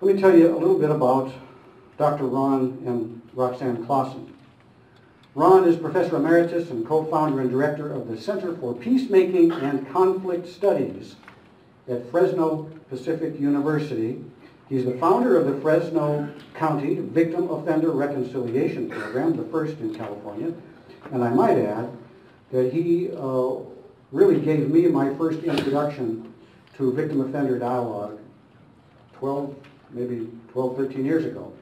Let me tell you a little bit about Dr. Ron and Roxanne Claassen. Ron is Professor Emeritus and co-founder and director of the Center for Peacemaking and Conflict Studies at Fresno Pacific University. He's the founder of the Fresno County Victim Offender Reconciliation Program, the first in California. And I might add that he uh, really gave me my first introduction to victim offender dialogue 12, maybe 12, 13 years ago,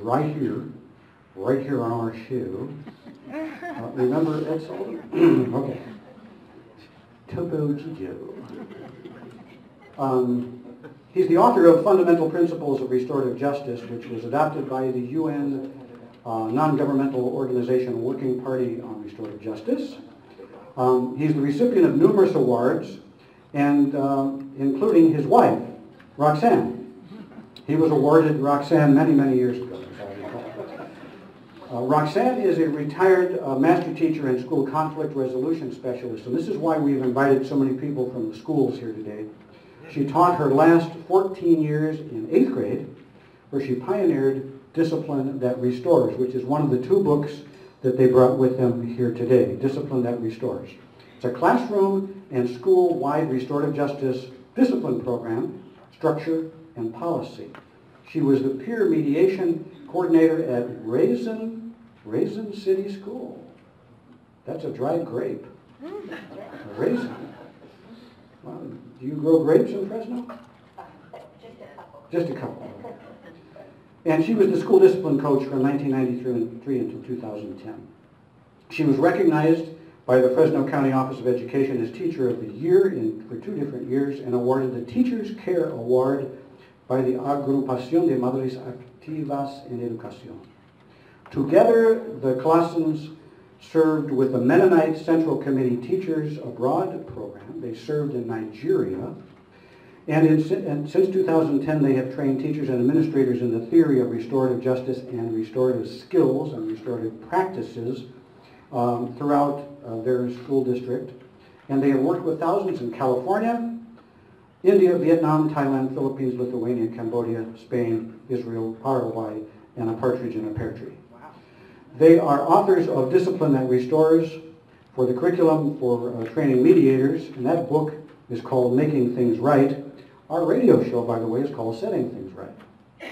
right here, right here on our shoe. Uh, remember Ed Sullivan? okay. Topo Gigio. Um, he's the author of Fundamental Principles of Restorative Justice, which was adopted by the UN uh, non-governmental organization Working Party on Restorative Justice. Um, he's the recipient of numerous awards, and uh, including his wife, Roxanne. He was awarded Roxanne many, many years ago. Uh, Roxanne is a retired uh, master teacher and school conflict resolution specialist, and this is why we've invited so many people from the schools here today. She taught her last 14 years in eighth grade, where she pioneered Discipline That Restores, which is one of the two books that they brought with them here today, Discipline That Restores. It's a classroom and school-wide restorative justice discipline program, structure, and policy. She was the peer mediation coordinator at Raisin, Raisin City School. That's a dry grape. A raisin. Well, do you grow grapes in Fresno? Just a couple. Just a couple. And she was the school discipline coach from 1993 until 2010. She was recognized by the Fresno County Office of Education as Teacher of the Year in, for two different years and awarded the Teacher's Care Award by the Agrupación de Madres Activas en Educación. Together, the Claassens served with the Mennonite Central Committee Teachers Abroad program. They served in Nigeria. And, in, and, since 2010, they have trained teachers and administrators in the theory of restorative justice and restorative skills and restorative practices um, throughout uh, their school district. And they have worked with thousands in California, India, Vietnam, Thailand, Philippines, Lithuania, Cambodia, Spain, Israel, Paraguay, and a partridge in a pear tree. Wow. They are authors of Discipline That Restores for the curriculum for uh, training mediators, and that book is called Making Things Right. Our radio show, by the way, is called Setting Things Right,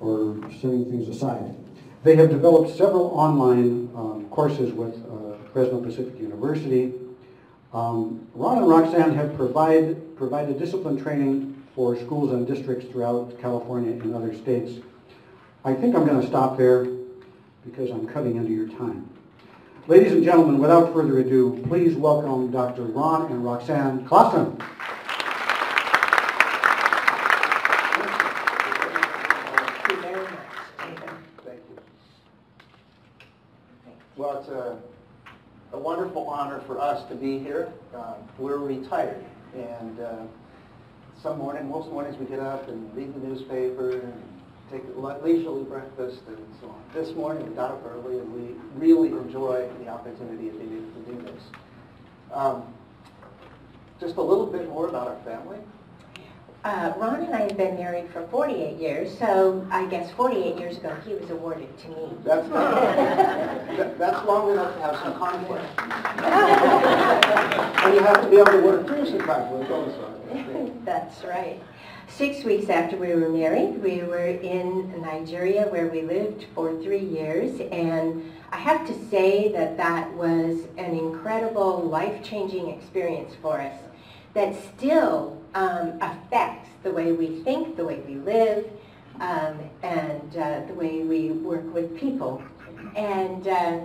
or Setting Things Aside. They have developed several online um, courses with uh, Fresno Pacific University. Um, Ron and Roxanne have provide, provided discipline training for schools and districts throughout California and other states. I think I'm going to stop there because I'm cutting into your time. Ladies and gentlemen, without further ado, please welcome Dr. Ron and Roxanne Claassen. Thank you very much, Stephen. Thank you. Well, it's a, a wonderful honor for us to be here. Uh, We're retired, and uh, some morning, most mornings we get up and read the newspaper and take a leisurely breakfast and so on. This morning, we got up early, and we really enjoy the opportunity of being able to do this. Um, Just a little bit more about our family. Uh, Ron and I have been married for 48 years, so I guess 48 years ago, he was awarded to me. That's, that- that's long enough to have some conflict. And you have to be able to work through some conflict also. That's right. Six weeks after we were married, we were in Nigeria where we lived for three years. And I have to say that that was an incredible, life-changing experience for us that still um, affects the way we think, the way we live, um, and uh, the way we work with people. And uh,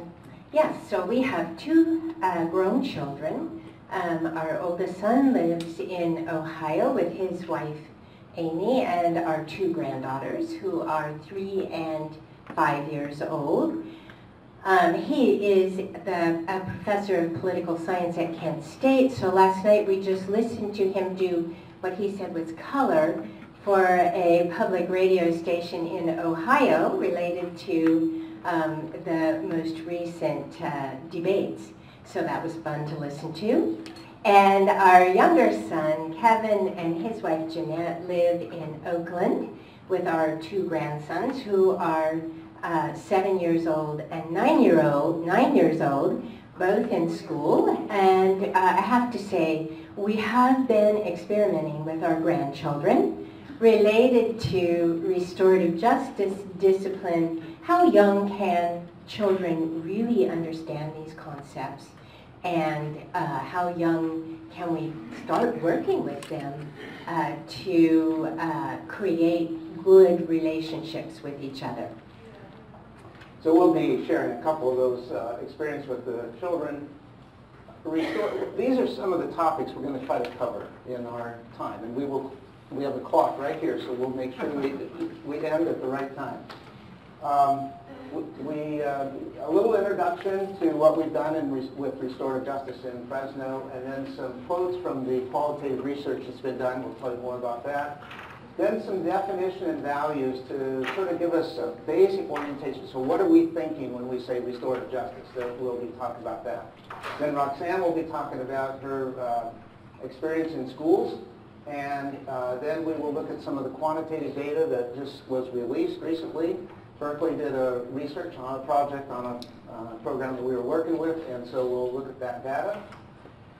yes, so we have two uh, grown children. Um, our oldest son lives in Ohio with his wife Amy and our two granddaughters who are three and five years old. Um, he is the, a professor of political science at Kent State, so last night we just listened to him do what he said was color for a public radio station in Ohio related to um, the most recent uh, debates. So that was fun to listen to. And our younger son, Kevin, and his wife Jeanette live in Oakland with our two grandsons who are uh, seven years old and nine year old, nine years old, both in school. And uh, I have to say, we have been experimenting with our grandchildren related to restorative justice discipline. How young can children really understand these concepts? And uh, how young can we start working with them uh, to uh, create good relationships with each other? So we'll be sharing a couple of those uh, experiences with the children. These are some of the topics we're going to try to cover in our time, and we will. We have a clock right here, so we'll make sure we, we end at the right time. Um, we uh, a little introduction to what we've done in with restorative justice in Fresno, and then some quotes from the qualitative research that's been done. We'll tell you more about that. Then some definition and values to sort of give us a basic orientation. So what are we thinking when we say restorative justice? So we'll be talking about that. Then Roxanne will be talking about her uh, experience in schools. And uh, then we will look at some of the quantitative data that just was released recently. Berkeley did a research on a project on a uh, program that we were working with, and so we'll look at that data.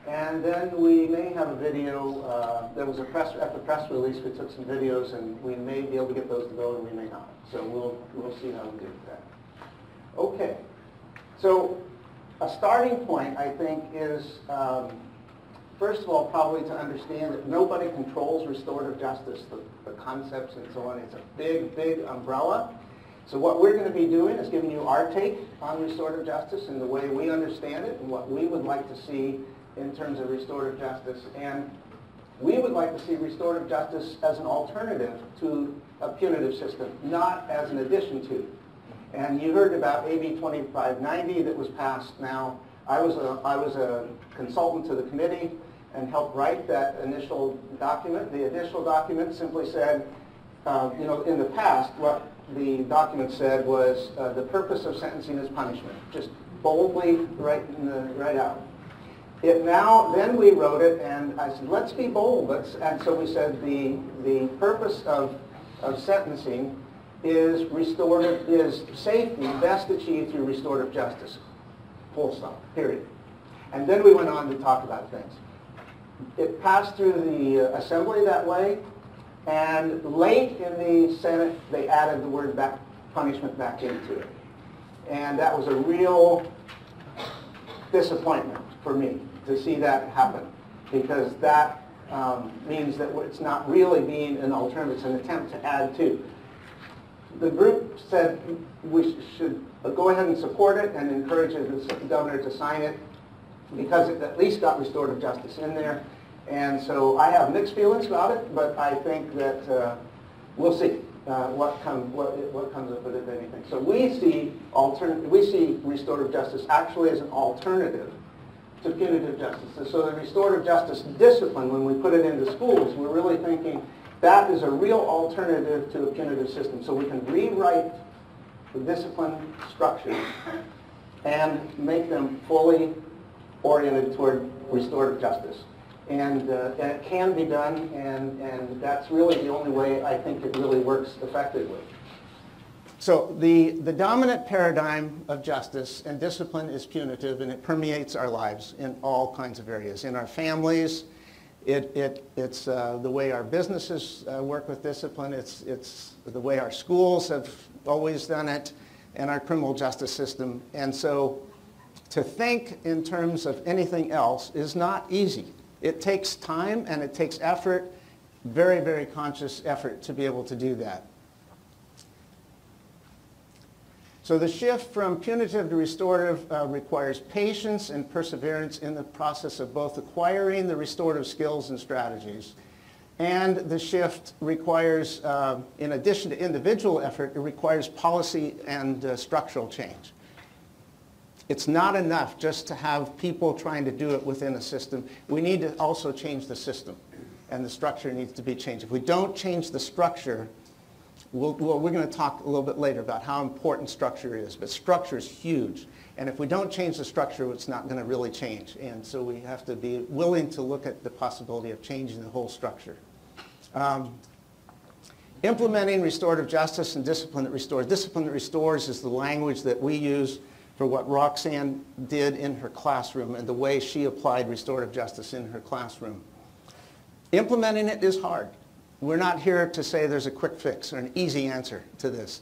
And then we may have a video, uh, there was a press, at the press release, we took some videos and we may be able to get those to go and we may not. So we'll, we'll see how we do with that. Okay, so a starting point, I think, is um, first of all, probably to understand that nobody controls restorative justice, the, the concepts and so on. It's a big, big umbrella. So what we're going to be doing is giving you our take on restorative justice and the way we understand it and what we would like to see in terms of restorative justice. And we would like to see restorative justice as an alternative to a punitive system, not as an addition to. And you heard about AB 2590 that was passed now. I was a, I was a consultant to the committee and helped write that initial document. The initial document simply said, uh, you know, in the past, what the document said was uh, the purpose of sentencing is punishment. Just boldly right, in the, right out. It now, then we wrote it, and I said, let's be bold. Let's, and so we said the, the purpose of, of sentencing is restorative, is safety best achieved through restorative justice. Full stop, period. And then we went on to talk about things. It passed through the assembly that way, and late in the Senate, they added the word back, punishment back into it. And that was a real disappointment for me to see that happen because that um, means that it's not really being an alternative, it's an attempt to add to. The group said we should go ahead and support it and encourage the governor to sign it because it at least got restorative justice in there. And so I have mixed feelings about it, but I think that uh, we'll see uh, what, come, what, what comes of it, if anything. So we see, altern we see restorative justice actually as an alternative to punitive justice. And So the restorative justice discipline, when we put it into schools, we're really thinking that is a real alternative to a punitive system. So we can rewrite the discipline structures and make them fully oriented toward restorative justice. And, uh, and it can be done, and, and that's really the only way I think it really works effectively. So the, the dominant paradigm of justice and discipline is punitive, and it permeates our lives in all kinds of areas. In our families, it, it, it's uh, the way our businesses uh, work with discipline. It's, it's the way our schools have always done it, and our criminal justice system. And so to think in terms of anything else is not easy. It takes time and it takes effort, very, very conscious effort to be able to do that. So the shift from punitive to restorative uh, requires patience and perseverance in the process of both acquiring the restorative skills and strategies. And the shift requires, uh, in addition to individual effort, it requires policy and uh, structural change. It's not enough just to have people trying to do it within a system. We need to also change the system, and the structure needs to be changed. If we don't change the structure, we'll, well, we're going to talk a little bit later about how important structure is, but structure is huge. And if we don't change the structure, it's not going to really change. And so we have to be willing to look at the possibility of changing the whole structure. Um, implementing restorative justice and discipline that restores. Discipline that restores is the language that we use for what Roxanne did in her classroom and the way she applied restorative justice in her classroom. Implementing it is hard. We're not here to say there's a quick fix or an easy answer to this.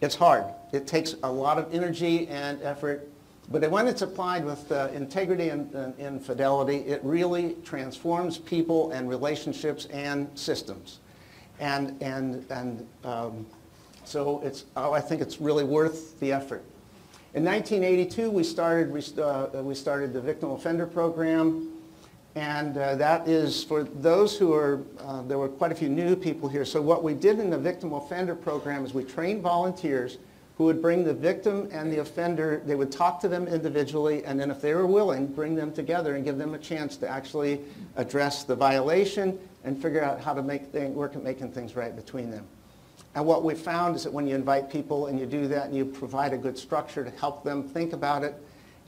It's hard. It takes a lot of energy and effort, but when it's applied with uh, integrity and, and, and fidelity, it really transforms people and relationships and systems. And, and, and um, so it's, oh, I think it's really worth the effort. In 1982, we started, uh, we started the Victim Offender Program. And uh, that is for those who are, uh, there were quite a few new people here. So what we did in the Victim Offender Program is we trained volunteers who would bring the victim and the offender, they would talk to them individually, and then if they were willing, bring them together and give them a chance to actually address the violation and figure out how to make work at making things right between them. And what we found is that when you invite people and you do that and you provide a good structure to help them think about it,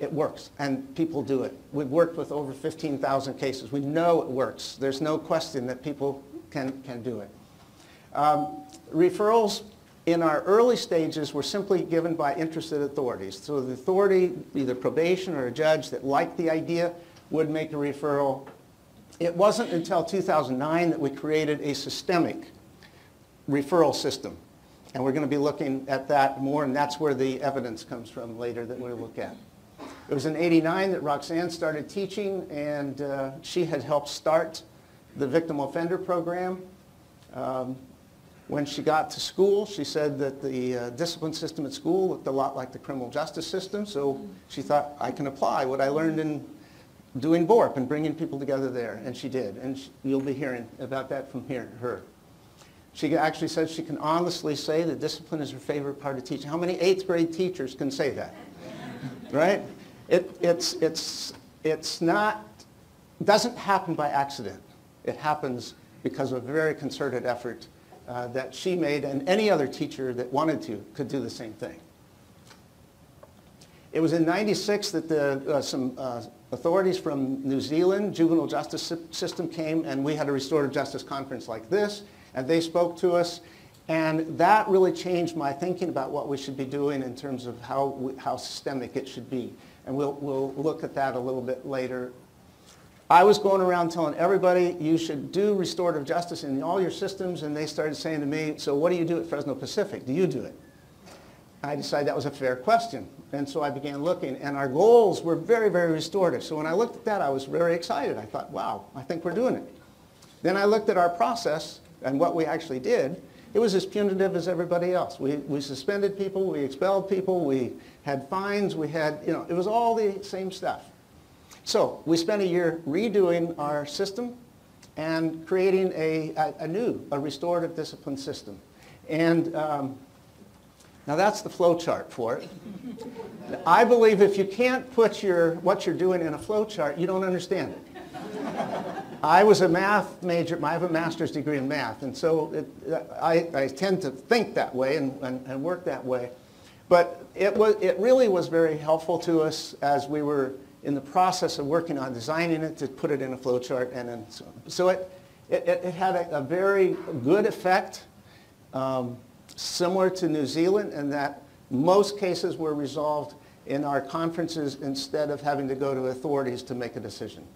it works, and people do it. We've worked with over 15,000 cases. We know it works. There's no question that people can, can do it. Um, referrals in our early stages were simply given by interested authorities. So the authority, either probation or a judge that liked the idea, would make a referral. It wasn't until 2009 that we created a systemic referral system. And we're going to be looking at that more, and that's where the evidence comes from later that we'll look at. It was in 89 that Roxanne started teaching, and uh, she had helped start the victim offender program. Um, when she got to school, she said that the uh, discipline system at school looked a lot like the criminal justice system, so she thought, I can apply what I learned in doing VORP and bringing people together there, and she did. And she, you'll be hearing about that from here, her. She actually said she can honestly say that discipline is her favorite part of teaching. How many eighth grade teachers can say that? right? It, it's, it's, it's not, doesn't happen by accident. It happens because of a very concerted effort uh, that she made and any other teacher that wanted to could do the same thing. It was in 96 that the, uh, some uh, authorities from New Zealand, juvenile justice system came and we had a restorative justice conference like this and they spoke to us and that really changed my thinking about what we should be doing in terms of how, how systemic it should be. And we'll, we'll look at that a little bit later. I was going around telling everybody you should do restorative justice in all your systems, and they started saying to me, so what do you do at Fresno Pacific? Do you do it? I decided that was a fair question. And so I began looking, and our goals were very, very restorative. So when I looked at that, I was very excited. I thought, wow, I think we're doing it. Then I looked at our process and what we actually did. It was as punitive as everybody else. We, we suspended people, we expelled people, we had fines, we had, you know, it was all the same stuff. So we spent a year redoing our system and creating a, a, a new, a restorative discipline system. And um, now that's the flow chart for it. I believe if you can't put your, what you're doing in a flow chart, you don't understand it. I was a math major, I have a master's degree in math, and so it, I, I, tend to think that way and, and, and work that way. But it, was, it really was very helpful to us as we were in the process of working on designing it to put it in a flowchart. And so, so it, it, it, had a, a, very good effect, um, similar to New Zealand, in that most cases were resolved in our conferences instead of having to go to authorities to make a decision.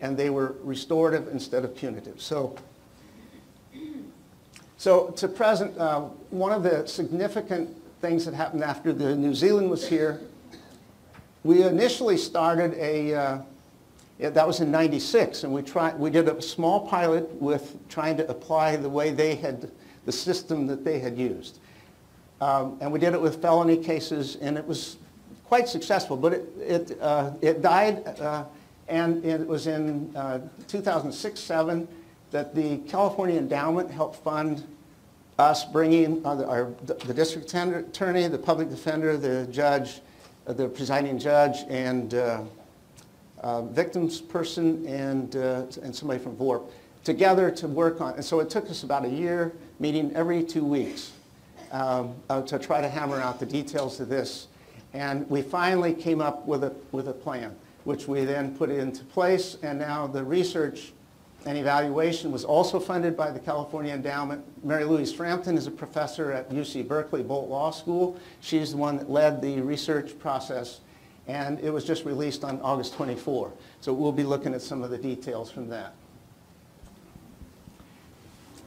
And they were restorative instead of punitive. So, so to present, uh, one of the significant things that happened after the New Zealand was here. We initially started a, uh, that was in 96, and we, tried, we did a small pilot with trying to apply the way they had, the system that they had used. Um, and we did it with felony cases, and it was quite successful, but it, it, uh, it died, uh, and it was in 2006-7 uh, that the California Endowment helped fund us bringing uh, the, our, the district attorney, the public defender, the judge, uh, the presiding judge, and uh, uh victims person, and, uh, and somebody from VORP together to work on, and so it took us about a year, meeting every two weeks um, to try to hammer out the details of this. And we finally came up with a, with a plan, which we then put into place, and now the research and evaluation was also funded by the California Endowment. Mary Louise Frampton is a professor at UC Berkeley Boalt Law School. She's the one that led the research process, and it was just released on August 24. So we'll be looking at some of the details from that.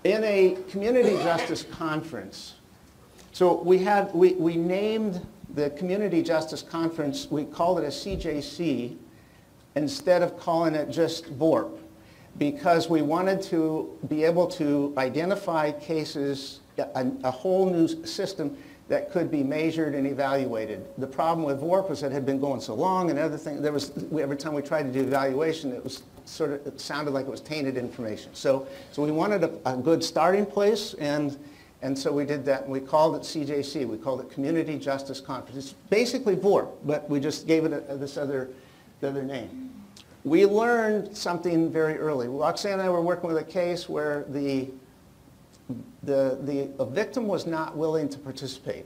In a community justice conference, so we had, we, we named the Community Justice Conference, we called it a CJC instead of calling it just VORP because we wanted to be able to identify cases, a, a, whole new system that could be measured and evaluated. The problem with VORP was that it had been going so long and other things, there was, every time we tried to do evaluation, it was sort of, it sounded like it was tainted information. So, so we wanted a, a good starting place and, and so we did that and we called it CJC, we called it Community Justice Conference. It's basically VORP, but we just gave it a, this other, the other name we learned something very early. Roxanne and I were working with a case where the, the, the a victim was not willing to participate.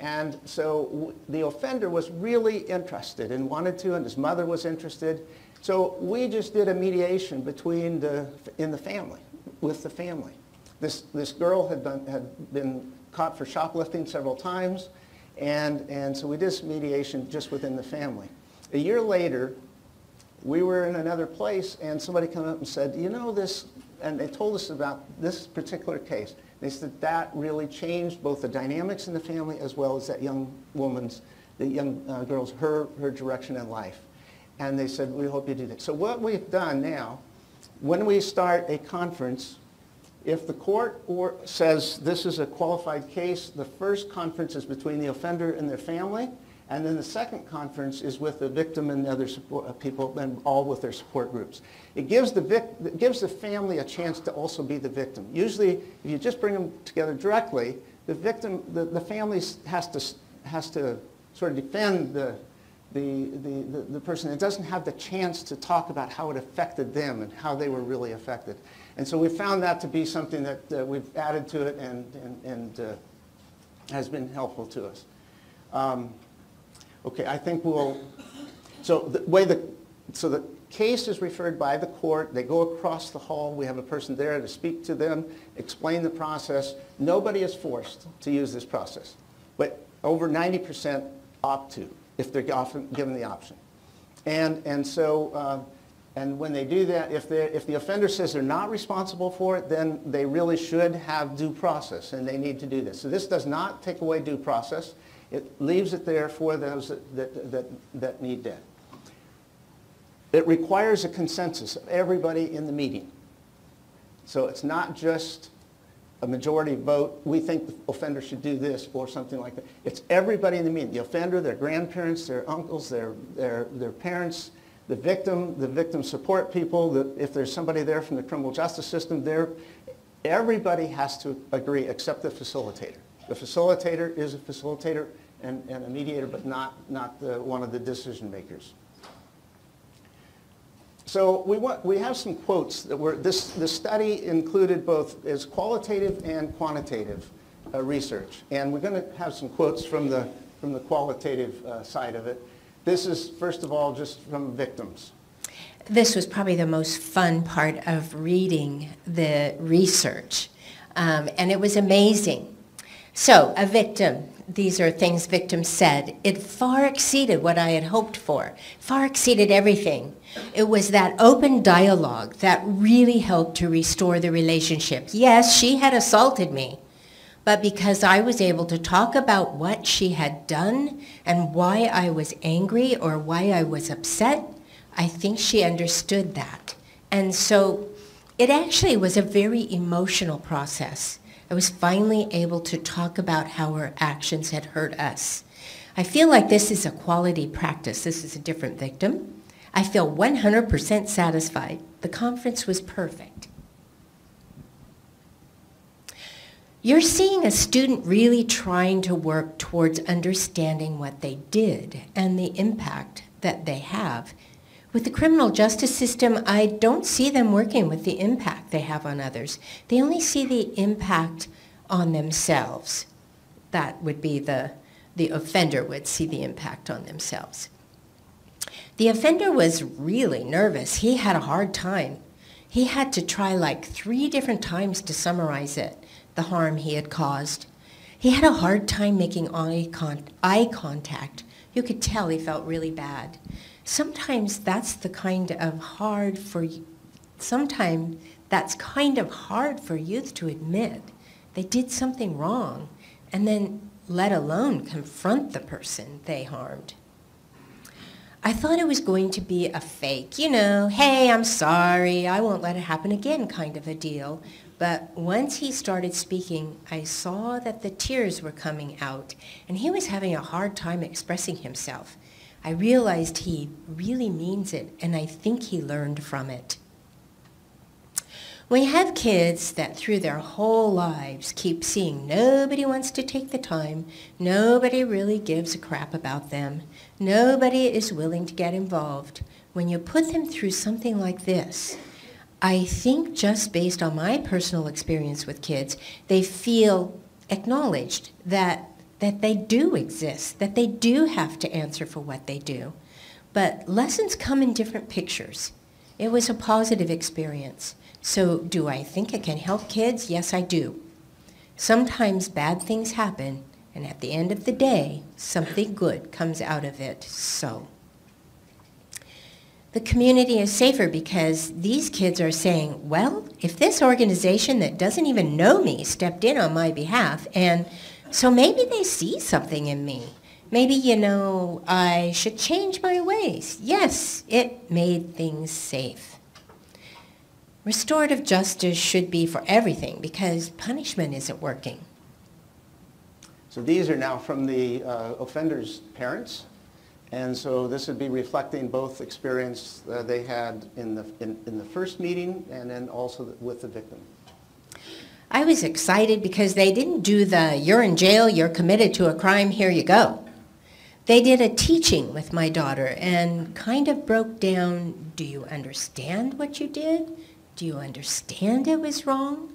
And so the offender was really interested and wanted to, and his mother was interested. So we just did a mediation between the, in the family, with the family. This, this girl had been, had been caught for shoplifting several times, and, and so we did mediation just within the family. A year later, we were in another place and somebody came up and said, you know this, and they told us about this particular case. They said that really changed both the dynamics in the family as well as that young woman's, the young uh, girl's, her, her direction in life. And they said, we hope you do that. So what we've done now, when we start a conference, if the court or says this is a qualified case, the first conference is between the offender and their family. And then the second conference is with the victim and the other support, uh, people, and all with their support groups. It gives the, vic, it gives the family a chance to also be the victim. Usually, if you just bring them together directly, the victim, the, the family has to, has to sort of defend the, the, the, the, the person. It doesn't have the chance to talk about how it affected them and how they were really affected. And so we found that to be something that uh, we've added to it and, and, and uh, has been helpful to us. Um, Okay, I think we'll, so the way the, so the case is referred by the court, they go across the hall, we have a person there to speak to them, explain the process. Nobody is forced to use this process, but over 90% opt to if they're often given the option. And, and so, uh, and when they do that, if, if the offender says they're not responsible for it, then they really should have due process and they need to do this. So this does not take away due process. It leaves it there for those that, that, that, that need that. It requires a consensus of everybody in the meeting. So it's not just a majority vote, we think the offender should do this or something like that. It's everybody in the meeting, the offender, their grandparents, their uncles, their, their, their parents, the victim, the victim support people, the, if there's somebody there from the criminal justice system, there, everybody has to agree except the facilitator. The facilitator is a facilitator and, and a mediator, but not, not the, one of the decision makers. So we, want, we have some quotes that were, this, this study included both as qualitative and quantitative uh, research. And we're going to have some quotes from the, from the qualitative uh, side of it. This is, first of all, just from victims. This was probably the most fun part of reading the research. Um, and it was amazing. So, a victim these are things victims said. It far exceeded what I had hoped for, far exceeded everything. It was that open dialogue that really helped to restore the relationship. Yes, she had assaulted me, but because I was able to talk about what she had done and why I was angry or why I was upset, I think she understood that. And so it actually was a very emotional process. I was finally able to talk about how her actions had hurt us. I feel like this is a quality practice. This is a different victim. I feel 100% satisfied. The conference was perfect. You're seeing a student really trying to work towards understanding what they did and the impact that they have With the criminal justice system, I don't see them working with the impact they have on others. They only see the impact on themselves. That would be the, the offender would see the impact on themselves. The offender was really nervous. He had a hard time. He had to try like three different times to summarize it, the harm he had caused. He had a hard time making eye, con- eye contact. You could tell he felt really bad. Sometimes that's the kind of hard for, sometimes that's kind of hard for youth to admit. They did something wrong and then let alone confront the person they harmed. I thought it was going to be a fake, you know, hey, I'm sorry, I won't let it happen again kind of a deal. But once he started speaking, I saw that the tears were coming out, and he was having a hard time expressing himself. I realized he really means it, and I think he learned from it. We have kids that through their whole lives keep seeing nobody wants to take the time, nobody really gives a crap about them, nobody is willing to get involved. When you put them through something like this, I think just based on my personal experience with kids, they feel acknowledged that, that they do exist, that they do have to answer for what they do. But lessons come in different pictures. It was a positive experience. So do I think it can help kids? Yes, I do. Sometimes bad things happen, and at the end of the day, something good comes out of it. So the community is safer because these kids are saying, well, if this organization that doesn't even know me stepped in on my behalf, and so maybe they see something in me. Maybe, you know, I should change my ways. Yes, it made things safe. Restorative justice should be for everything because punishment isn't working. So these are now from the uh, offender's parents. And so this would be reflecting both experience uh, they had in the, in, in the first meeting and then also with the victim. I was excited because they didn't do the you're in jail, you're committed to a crime, here you go. They did a teaching with my daughter and kind of broke down, do you understand what you did? Do you understand it was wrong?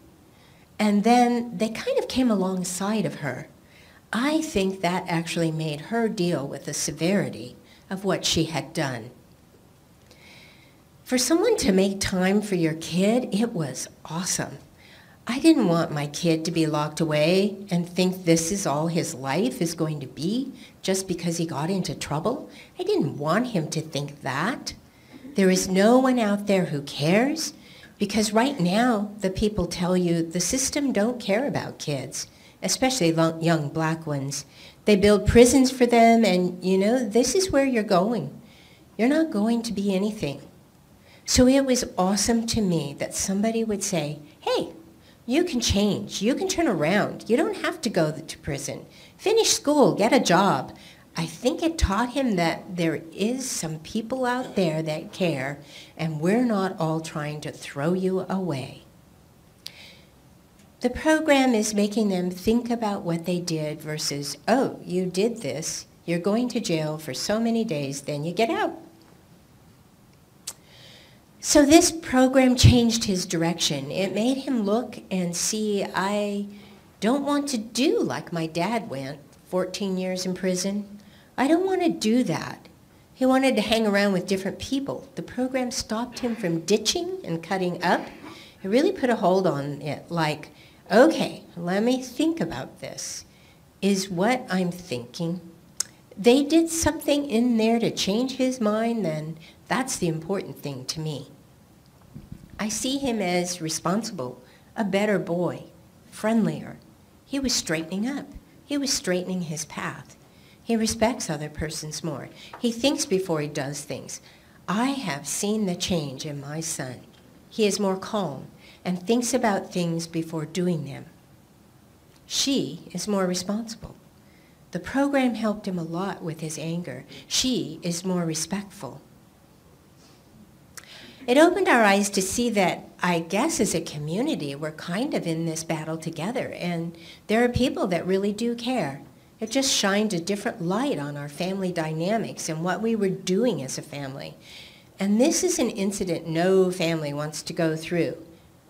And then they kind of came alongside of her. I think that actually made her deal with the severity of what she had done. For someone to make time for your kid, it was awesome. I didn't want my kid to be locked away and think this is all his life is going to be just because he got into trouble. I didn't want him to think that. There is no one out there who cares because right now, the people tell you the system don't care about kids, especially young black ones. They build prisons for them, and you know, this is where you're going. You're not going to be anything. So it was awesome to me that somebody would say, hey, you can change. You can turn around. You don't have to go to prison. Finish school. Get a job. I think it taught him that there is some people out there that care, and we're not all trying to throw you away. The program is making them think about what they did versus, oh, you did this, you're going to jail for so many days, then you get out. So this program changed his direction. It made him look and see, I don't want to do like my dad went, 14 years in prison. I don't want to do that. He wanted to hang around with different people. The program stopped him from ditching and cutting up. It really put a hold on it, like, okay, let me think about this. Is what I'm thinking. They did something in there to change his mind, then that's the important thing to me. I see him as responsible, a better boy, friendlier. He was straightening up. He was straightening his path. He respects other persons more. He thinks before he does things. I have seen the change in my son. He is more calm and thinks about things before doing them. She is more responsible. The program helped him a lot with his anger. She is more respectful. It opened our eyes to see that I guess as a community, we're kind of in this battle together, and there are people that really do care. It just shined a different light on our family dynamics and what we were doing as a family. And this is an incident no family wants to go through.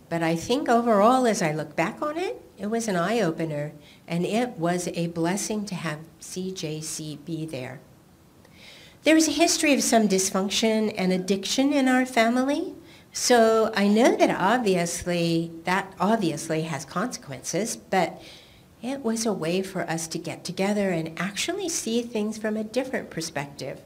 But I think overall, as I look back on it, it was an eye-opener, and it was a blessing to have CJC be there. There is a history of some dysfunction and addiction in our family, so I know that obviously, that obviously has consequences, but it was a way for us to get together and actually see things from a different perspective.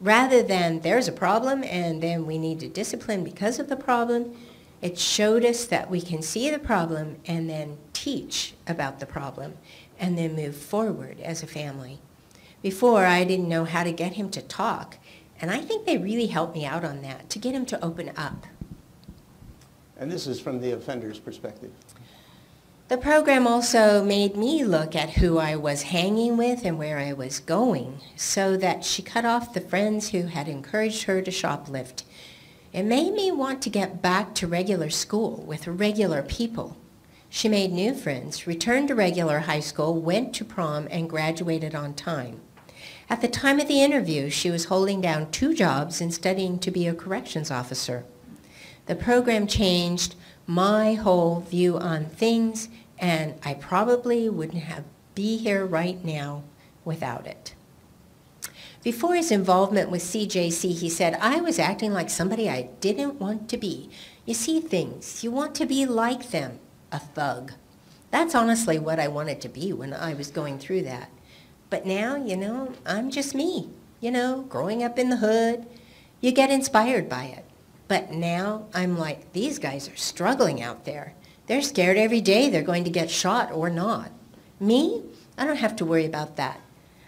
Rather than there's a problem and then we need to discipline because of the problem, it showed us that we can see the problem and then teach about the problem and then move forward as a family. Before, I didn't know how to get him to talk, and I think they really helped me out on that, to get him to open up. And this is from the offender's perspective. The program also made me look at who I was hanging with and where I was going, so that she cut off the friends who had encouraged her to shoplift. It made me want to get back to regular school with regular people. She made new friends, returned to regular high school, went to prom, and graduated on time. At the time of the interview, she was holding down two jobs and studying to be a corrections officer. The program changed my whole view on things, and I probably wouldn't have be here right now without it. Before his involvement with CJC, he said, I was acting like somebody I didn't want to be. You see things, you want to be like them, a thug. That's honestly what I wanted to be when I was going through that. But now, you know, I'm just me. You know, growing up in the hood, you get inspired by it. But now I'm like, these guys are struggling out there. They're scared every day they're going to get shot or not. Me, I don't have to worry about that.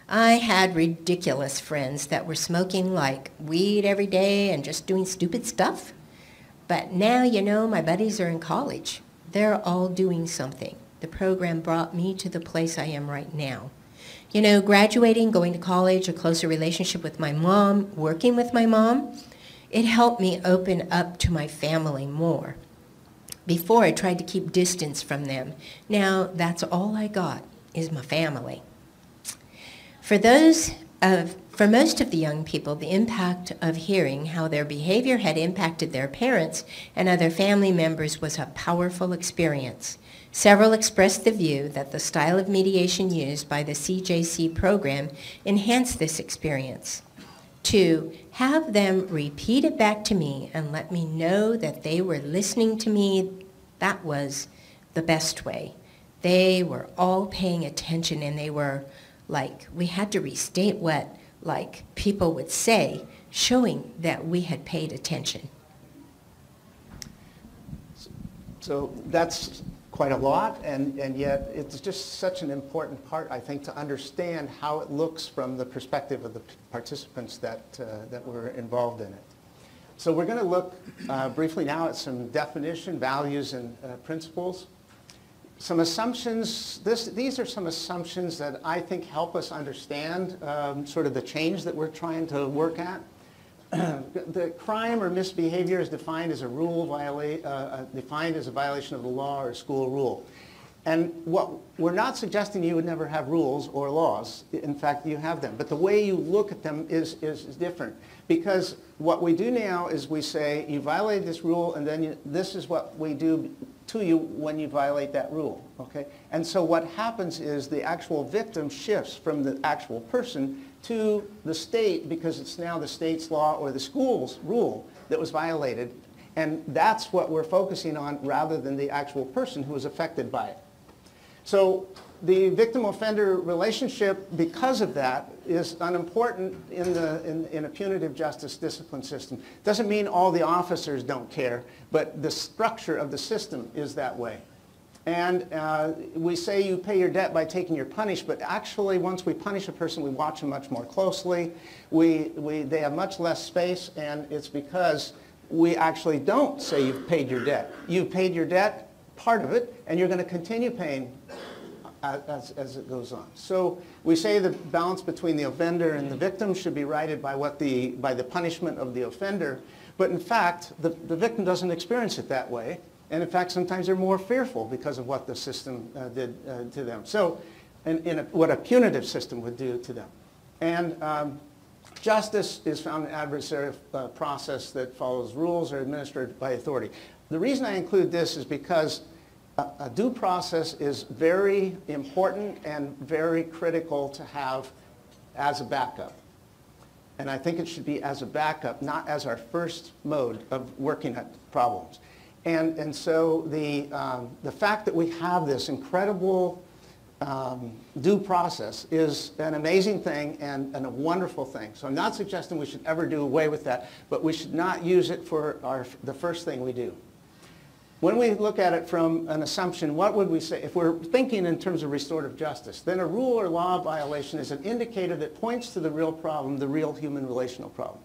I had ridiculous friends that were smoking like weed every day and just doing stupid stuff. But now, you know, my buddies are in college. They're all doing something. The program brought me to the place I am right now. You know, graduating, going to college, a closer relationship with my mom, working with my mom, it helped me open up to my family more. Before, I tried to keep distance from them. Now, that's all I got, is my family. For those of, for most of the young people, the impact of hearing how their behavior had impacted their parents and other family members was a powerful experience. Several expressed the view that the style of mediation used by the CJC program enhanced this experience to have them repeat it back to me and let me know that they were listening to me, that was the best way. They were all paying attention and they were like, we had to restate what like people would say, showing that we had paid attention. So that's quite a lot, and, and yet it's just such an important part, I think, to understand how it looks from the perspective of the participants that, uh, that were involved in it. So we're going to look uh, briefly now at some definition, values, and uh, principles. Some assumptions, this, these are some assumptions that I think help us understand um, sort of the change that we're trying to work at. the crime or misbehavior is defined as a rule viola- uh, uh, defined as a violation of the law or school rule. And what we're not suggesting you would never have rules or laws. In fact, you have them. But the way you look at them is, is, is different. Because what we do now is we say, you violated this rule, and then you, this is what we do to you when you violate that rule. Okay? And so what happens is the actual victim shifts from the actual person to the state because it's now the state's law or the school's rule that was violated. And that's what we're focusing on rather than the actual person who was affected by it. So the victim-offender relationship, because of that, is unimportant in, the, in, in, a punitive justice discipline system. Doesn't mean all the officers don't care, but the structure of the system is that way. And uh, we say you pay your debt by taking your punish, but actually once we punish a person, we watch them much more closely. We, we, they have much less space, and it's because we actually don't say you've paid your debt. You've paid your debt, part of it, and you're going to continue paying as, as, it goes on. So we say the balance between the offender and the victim should be righted by, what the, by the punishment of the offender. But in fact, the, the victim doesn't experience it that way. And in fact, sometimes they're more fearful because of what the system uh, did uh, to them. So, in a, what a punitive system would do to them. And um, Justice is found in an adversarial uh, process that follows rules or administered by authority. The reason I include this is because a due process is very important and very critical to have as a backup. And I think it should be as a backup, not as our first mode of working at problems. And, and so the, um, the fact that we have this incredible um, due process is an amazing thing and, and a wonderful thing. So I'm not suggesting we should ever do away with that, but we should not use it for our, the first thing we do. When we look at it from an assumption, what would we say? If we're thinking in terms of restorative justice, then a rule or law violation is an indicator that points to the real problem, the real human relational problem.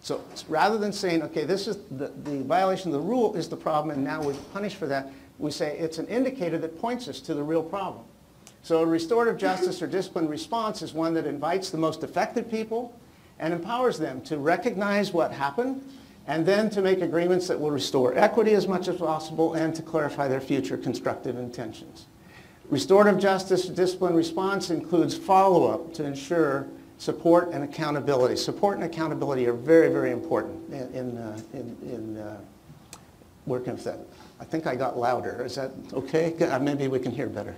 So rather than saying, okay, this is the, the violation of the rule is the problem and now we punish for that, we say it's an indicator that points us to the real problem. So a restorative justice or discipline response is one that invites the most affected people and empowers them to recognize what happened and then to make agreements that will restore equity as much as possible and to clarify their future constructive intentions. Restorative justice discipline response includes follow-up to ensure support and accountability. Support and accountability are very, very important in, in, uh, in, in uh, working with that. I think I got louder. Is that okay? Uh, maybe we can hear better.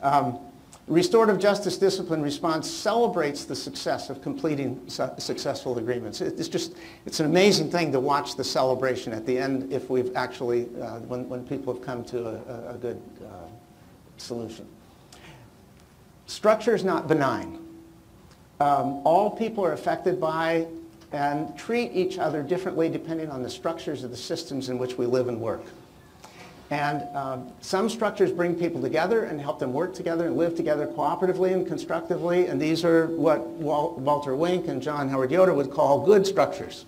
Um, restorative justice discipline response celebrates the success of completing su successful agreements. It's just, it's an amazing thing to watch the celebration at the end if we've actually, uh, when, when people have come to a, a good uh, solution. Structure is not benign. Um, all people are affected by and treat each other differently depending on the structures of the systems in which we live and work. And um, some structures bring people together and help them work together and live together cooperatively and constructively. And these are what Wal Walter Wink and John Howard Yoder would call good structures.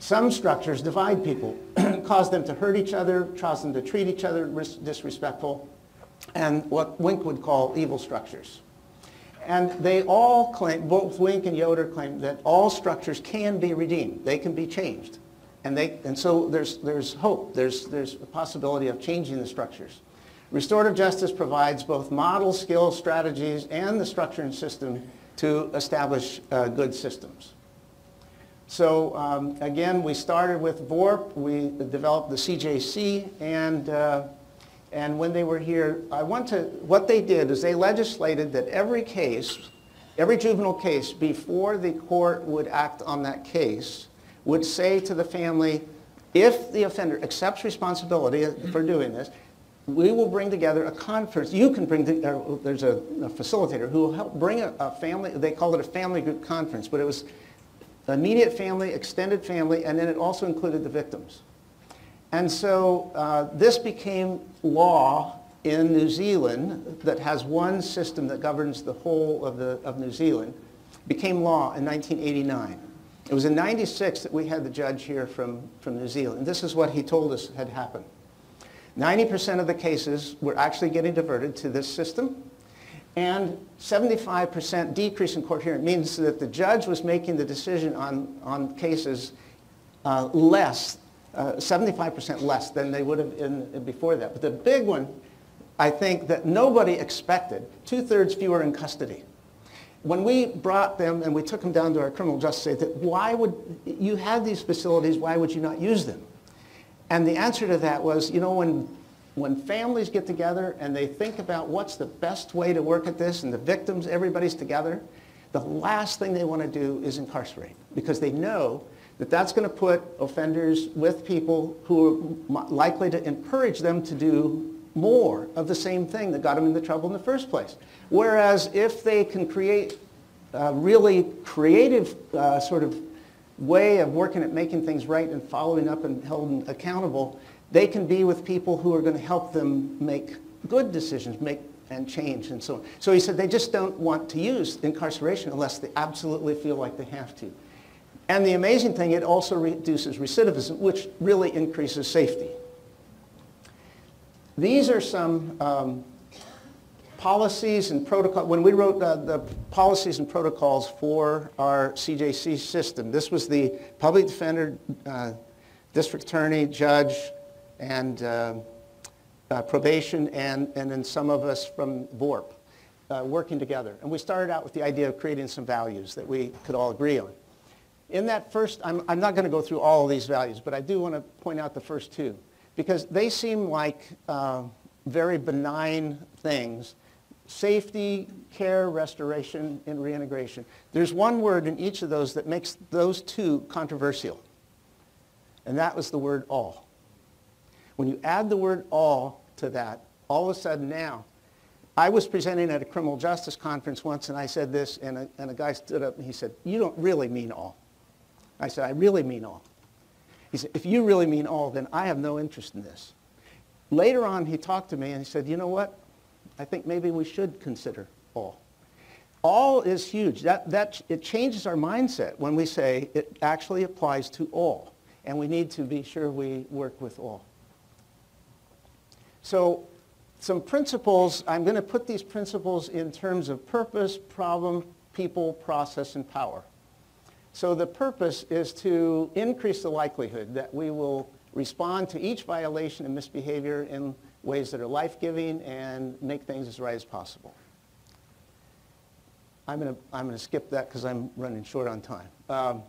Some structures divide people, cause them to hurt each other, cause them to treat each other disrespectful, and what Wink would call evil structures. And they all claim, both Wink and Yoder claim that all structures can be redeemed. They can be changed. And, they, and so there's, there's hope. There's, there's a possibility of changing the structures. Restorative justice provides both model, skills, strategies, and the structure and system to establish uh, good systems. So um, again, we started with VORP. We developed the CJC, and, uh, and when they were here, I want to, what they did is they legislated that every case, every juvenile case, before the court would act on that case, would say to the family, if the offender accepts responsibility for doing this, we will bring together a conference. You can bring, the, there's a, a, facilitator who will help bring a, a, family, they called it a family group conference, but it was immediate family, extended family, and then it also included the victims. And so uh, this became law in New Zealand that has one system that governs the whole of, the, of New Zealand, became law in 1989. It was in 96 that we had the judge here from, from New Zealand. And This is what he told us had happened. 90% of the cases were actually getting diverted to this system, and 75% decrease in court hearing means that the judge was making the decision on, on cases uh, less, 75% uh, less than they would have in, before that. But the big one, I think, that nobody expected, two-thirds fewer in custody when we brought them and we took them down to our criminal justice, that why would, you have these facilities, why would you not use them? And the answer to that was, you know, when, when families get together and they think about what's the best way to work at this and the victims, everybody's together, the last thing they want to do is incarcerate because they know that that's going to put offenders with people who are likely to encourage them to do more of the same thing that got them into trouble in the first place. Whereas if they can create a really creative uh, sort of way of working at making things right and following up and holding accountable, they can be with people who are going to help them make good decisions, make and change and so on. So he said they just don't want to use incarceration unless they absolutely feel like they have to. And the amazing thing, it also reduces recidivism, which really increases safety. These are some um, policies and protocol. When we wrote uh, the policies and protocols for our CJC system, this was the public defender, uh, district attorney, judge, and uh, uh, probation, and, and then some of us from VORP. uh, working together. And we started out with the idea of creating some values that we could all agree on. In that first, I'm, I'm not going to go through all of these values, but I do want to point out the first two because they seem like uh, very benign things. Safety, care, restoration, and reintegration. There's one word in each of those that makes those two controversial, and that was the word all. When you add the word all to that, all of a sudden now, I was presenting at a criminal justice conference once and I said this and a, and a guy stood up and he said, you don't really mean all. I said, I really mean all. He said, if you really mean all, then I have no interest in this. Later on, he talked to me and he said, you know what? I think maybe we should consider all. All is huge. That, that, it changes our mindset when we say it actually applies to all. And we need to be sure we work with all. So some principles, I'm going to put these principles in terms of purpose, problem, people, process, and power. So the purpose is to increase the likelihood that we will respond to each violation and misbehavior in ways that are life-giving and make things as right as possible. I'm going to, I'm to skip that because I'm running short on time. Um,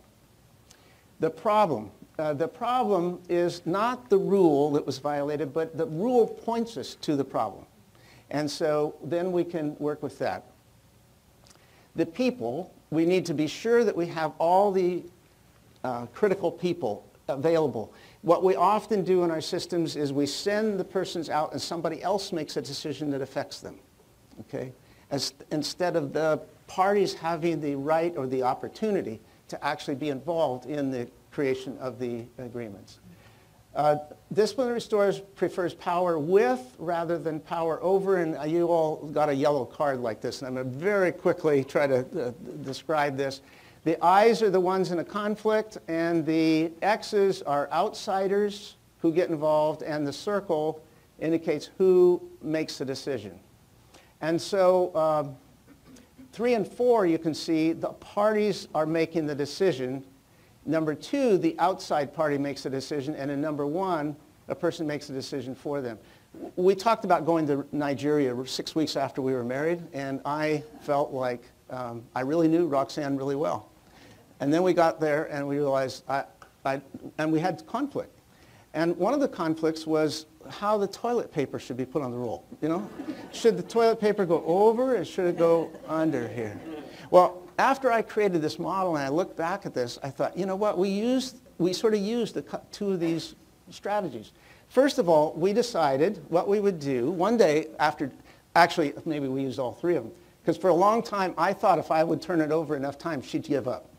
the problem. Uh, the problem is not the rule that was violated, but the rule points us to the problem. And so then we can work with that. The people, we need to be sure that we have all the uh, critical people available. What we often do in our systems is we send the persons out and somebody else makes a decision that affects them. Okay? As, instead of the parties having the right or the opportunity to actually be involved in the creation of the agreements. Uh, discipline that restores prefers power with rather than power over, and you all got a yellow card like this, and I'm going to very quickly try to uh, describe this. The I's are the ones in a conflict, and the X's are outsiders who get involved, and the circle indicates who makes the decision. And so um, three and four, you can see the parties are making the decision. Number two, the outside party makes a decision, and in number one, a person makes a decision for them. We talked about going to Nigeria six weeks after we were married, and I felt like um, I really knew Roxanne really well. And then we got there and we realized, I, I, and we had conflict. And one of the conflicts was how the toilet paper should be put on the roll, you know? should the toilet paper go over or should it go under here? Well, after I created this model and I looked back at this, I thought, you know what, we used, we sort of used the, two of these strategies. First of all, we decided what we would do one day after, actually, maybe we used all three of them, because for a long time I thought if I would turn it over enough times, she'd give up.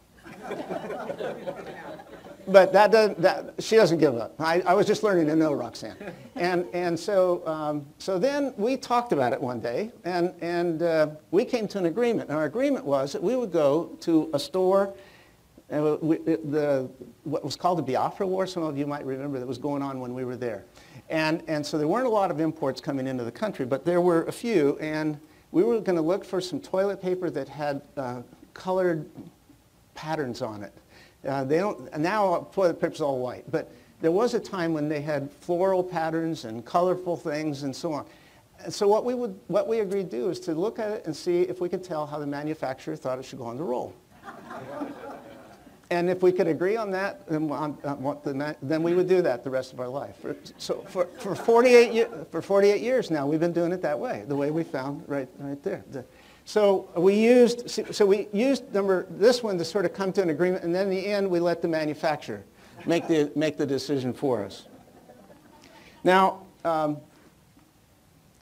but that doesn't, that, she doesn't give up. I, I was just learning to know Roxanne. And, and so, um, so then we talked about it one day, and, and uh, we came to an agreement. And our agreement was that we would go to a store, uh, we, the, what was called the Biafra War, some of you might remember, that was going on when we were there. And, and so there weren't a lot of imports coming into the country, but there were a few, and we were going to look for some toilet paper that had uh, colored patterns on it. Uh, they don't, now toilet paper's all white, but there was a time when they had floral patterns and colorful things and so on. And so what we, would, what we agreed to do is to look at it and see if we could tell how the manufacturer thought it should go on the roll. and if we could agree on that, then, on, on the, then we would do that the rest of our life. For, so for, for, 48, for 48 years now, we've been doing it that way, the way we found right, right there. The, so we used, so we used number, this one to sort of come to an agreement, and then in the end, we let the manufacturer make the, make the decision for us. Now, um,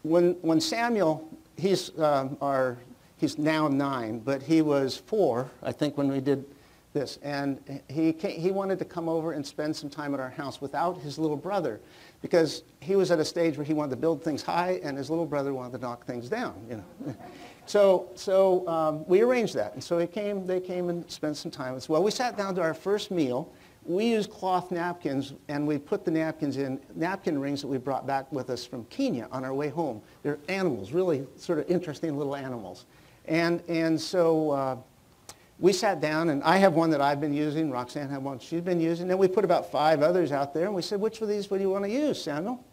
when, when Samuel, he's, um, our, he's now nine, but he was four, I think, when we did this. And he, came, he wanted to come over and spend some time at our house without his little brother because he was at a stage where he wanted to build things high and his little brother wanted to knock things down, you know. So, so um, we arranged that. And so they came, they came and spent some time with us. Well, we sat down to our first meal. We used cloth napkins, and we put the napkins in napkin rings that we brought back with us from Kenya on our way home. They're animals, really sort of interesting little animals. And, and so uh, we sat down, and I have one that I've been using. Roxanne had one she's been using. And we put about five others out there, and we said, which of these would you want to use, Samuel?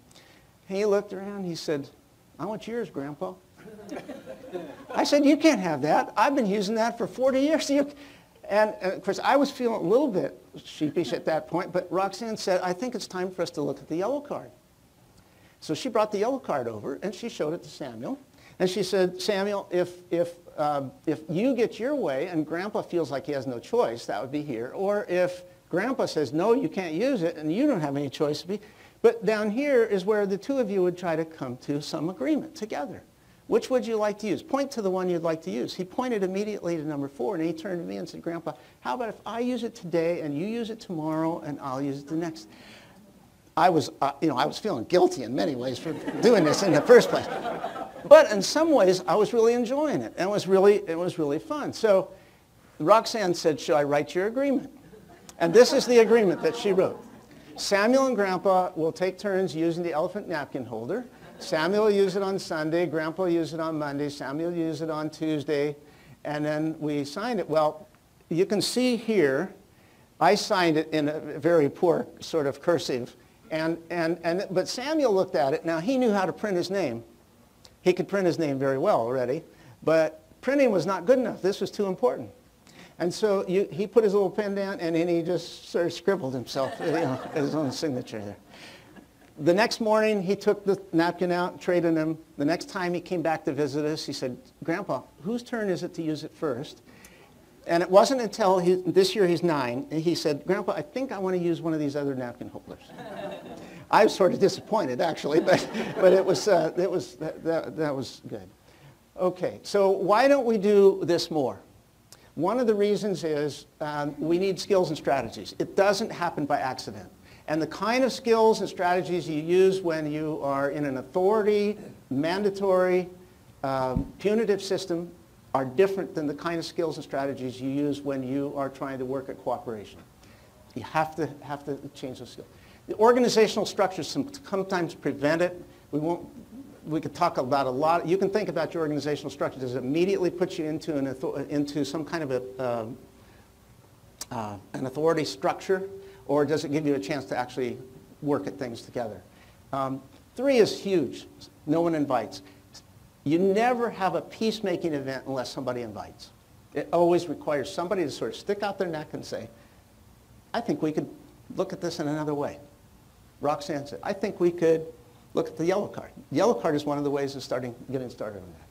And he looked around. He said, I want yours, Grandpa. I said, you can't have that. I've been using that for 40 years. And, and of course, I was feeling a little bit sheepish at that point, but Roxanne said, I think it's time for us to look at the yellow card. So she brought the yellow card over and she showed it to Samuel. And she said, Samuel, if, if, uh, if you get your way and Grandpa feels like he has no choice, that would be here. Or if Grandpa says, no, you can't use it and you don't have any choice, to be. But down here is where the two of you would try to come to some agreement together. Which would you like to use? Point to the one you'd like to use. He pointed immediately to number four, and he turned to me and said, Grandpa, how about if I use it today and you use it tomorrow and I'll use it the next? I was, uh, you know, I was feeling guilty in many ways for doing this in the first place. But in some ways, I was really enjoying it, and it was really, it was really fun. So Roxanne said, should I write your agreement? And this is the agreement that she wrote. Samuel and Grandpa will take turns using the elephant napkin holder. Samuel will use it on Sunday, Grandpa will use it on Monday, Samuel will use it on Tuesday, and then we signed it. Well, you can see here, I signed it in a very poor sort of cursive, and, and, and, but Samuel looked at it. Now, he knew how to print his name. He could print his name very well already, but printing was not good enough. This was too important. And so you, he put his little pen down, and then he just sort of scribbled himself, you know, his own signature there. The next morning, he took the napkin out, traded him. The next time he came back to visit us, he said, Grandpa, whose turn is it to use it first? And it wasn't until he, this year he's nine, he said, Grandpa, I think I want to use one of these other napkin holders. I was sort of disappointed, actually, but, but it was, uh, it was, that, that, that was good. Okay, so why don't we do this more? One of the reasons is um, we need skills and strategies. It doesn't happen by accident. And the kind of skills and strategies you use when you are in an authority, mandatory, um, punitive system are different than the kind of skills and strategies you use when you are trying to work at cooperation. You have to, have to change those skills. The organizational structures sometimes prevent it. We won't, we could talk about a lot. You can think about your organizational structure. Does it immediately put you into, an, into some kind of a, uh, uh, an authority structure? Or does it give you a chance to actually work at things together? Um, three is huge. No one invites. You never have a peacemaking event unless somebody invites. It always requires somebody to sort of stick out their neck and say, I think we could look at this in another way. Roxanne said, I think we could look at the yellow card. Yellow card is one of the ways of starting, getting started on that.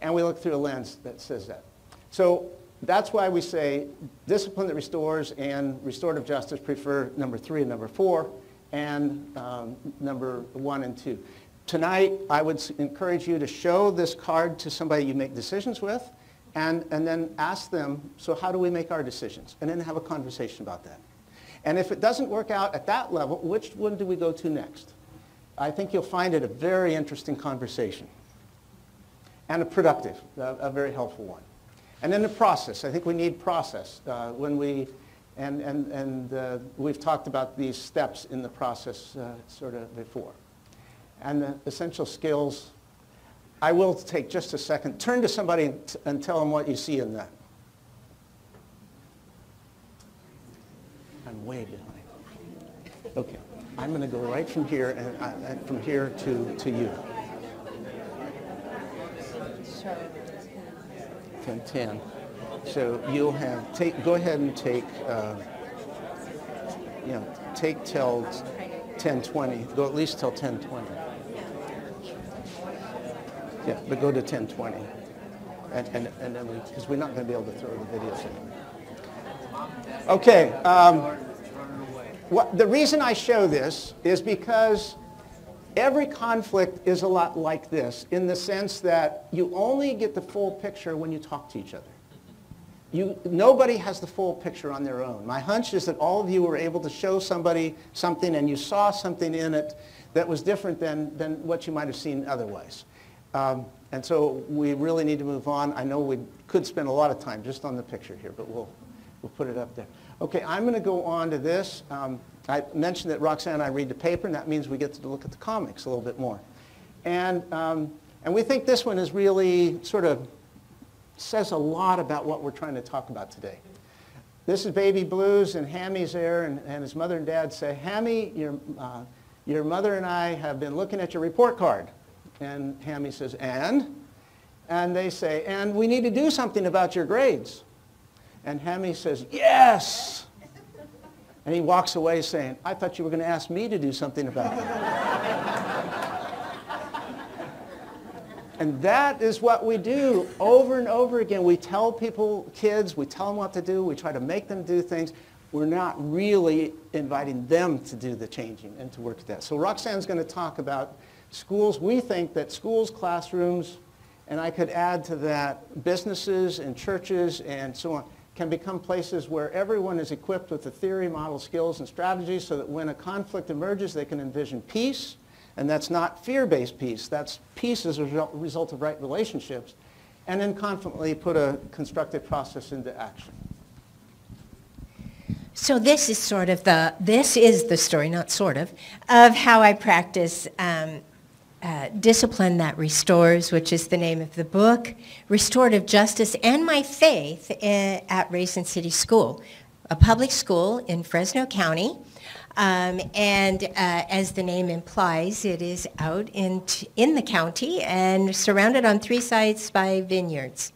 And we look through a lens that says that. So that's why we say discipline that restores and restorative justice prefer number three and number four and um, number one and two. Tonight, I would encourage you to show this card to somebody you make decisions with and, and then ask them, so how do we make our decisions? And then have a conversation about that. And if it doesn't work out at that level, which one do we go to next? I think you'll find it a very interesting conversation and a productive, a, a very helpful one. And then the process. I think we need process. Uh, when we, and, and, and uh, we've talked about these steps in the process uh, sort of before. And the essential skills, I will take just a second. Turn to somebody and, tell them what you see in that. I'm way behind. Okay. I'm going to go right from here and, uh, and from here to, to you. 10, 10. So you'll have, take, go ahead and take, uh, you know, take till 1020. Go at least till 1020. Yeah, but go to 1020. And, and, and then we, because we're not going to be able to throw the videos in. Okay. Um, what, the reason I show this is because Every conflict is a lot like this in the sense that you only get the full picture when you talk to each other. You, nobody has the full picture on their own. My hunch is that all of you were able to show somebody something and you saw something in it that was different than, than what you might have seen otherwise. Um, and so we really need to move on. I know we could spend a lot of time just on the picture here, but we'll, we'll put it up there. Okay, I'm going to go on to this. Um, I mentioned that Roxanne and I read the paper, and that means we get to look at the comics a little bit more. And, um, and we think this one is really sort of says a lot about what we're trying to talk about today. This is Baby Blues, and Hammie's there, and, and his mother and dad say, Hammie, your, uh, your mother and I have been looking at your report card. And Hammie says, and? and they say, and we need to do something about your grades. And Hammie says, yes. And he walks away saying, I thought you were going to ask me to do something about that. and that is what we do over and over again. We tell people, kids, we tell them what to do. We try to make them do things. We're not really inviting them to do the changing and to work at that. So Roxanne's going to talk about schools. We think that schools, classrooms, and I could add to that businesses and churches and so on can become places where everyone is equipped with the theory, model, skills, and strategies so that when a conflict emerges, they can envision peace. And that's not fear-based peace. That's peace as a result of right relationships. And then confidently put a constructive process into action. So this is sort of the, this is the story, not sort of, of how I practice um, uh, discipline that restores, which is the name of the book, restorative justice, and my faith in, at Raisin City School, a public school in Fresno County. Um, and uh, as the name implies, it is out in, in the county and surrounded on three sides by vineyards.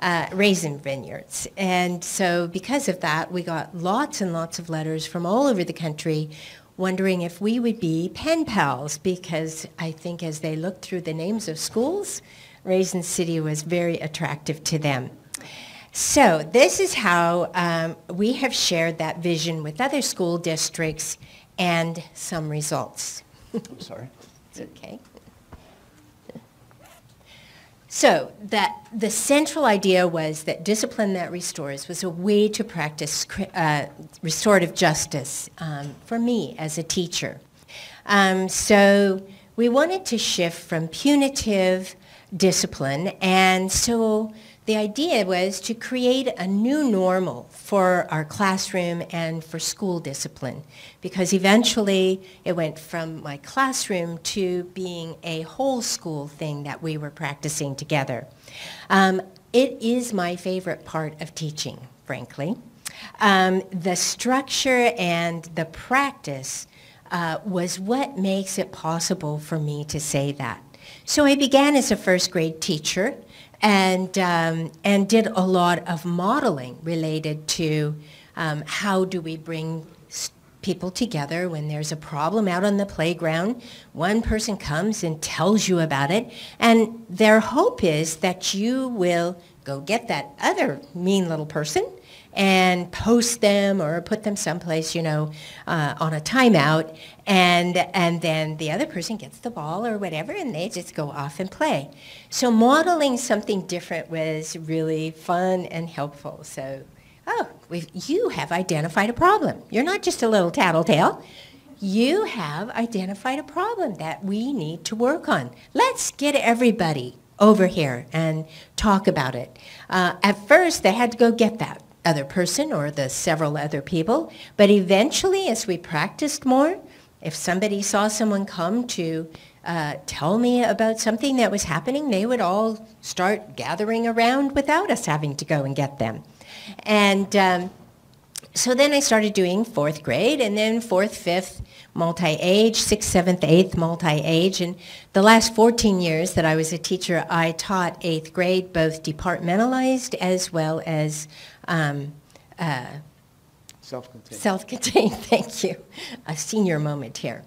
Uh, raisin vineyards. And so because of that, we got lots and lots of letters from all over the country wondering if we would be pen pals because I think as they looked through the names of schools, Raisin City was very attractive to them. So this is how um, we have shared that vision with other school districts and some results. I'm sorry. It's okay. So that the central idea was that discipline that restores was a way to practice uh, restorative justice um, for me as a teacher. Um, so we wanted to shift from punitive discipline, and so the idea was to create a new normal for our classroom and for school discipline because eventually it went from my classroom to being a whole school thing that we were practicing together. Um, it is my favorite part of teaching, frankly. Um, the structure and the practice uh, was what makes it possible for me to say that. So I began as a first grade teacher and, um, and did a lot of modeling related to um, how do we bring people together when there's a problem out on the playground. One person comes and tells you about it, and their hope is that you will go get that other mean little person and post them or put them someplace, you know, uh, on a timeout, and and then the other person gets the ball or whatever, and they just go off and play. So modeling something different was really fun and helpful. So, oh, you have identified a problem. You're not just a little tattletale. You have identified a problem that we need to work on. Let's get everybody over here and talk about it. Uh, at first, they had to go get that other person or the several other people. But eventually, as we practiced more, if somebody saw someone come to uh, tell me about something that was happening, they would all start gathering around without us having to go and get them. And um, so then I started doing fourth grade and then fourth, fifth, multi-age, sixth, seventh, eighth, multi-age. And the last 14 years that I was a teacher, I taught eighth grade, both departmentalized as well as um, uh, self-contained. Self-contained, thank you. A senior moment here.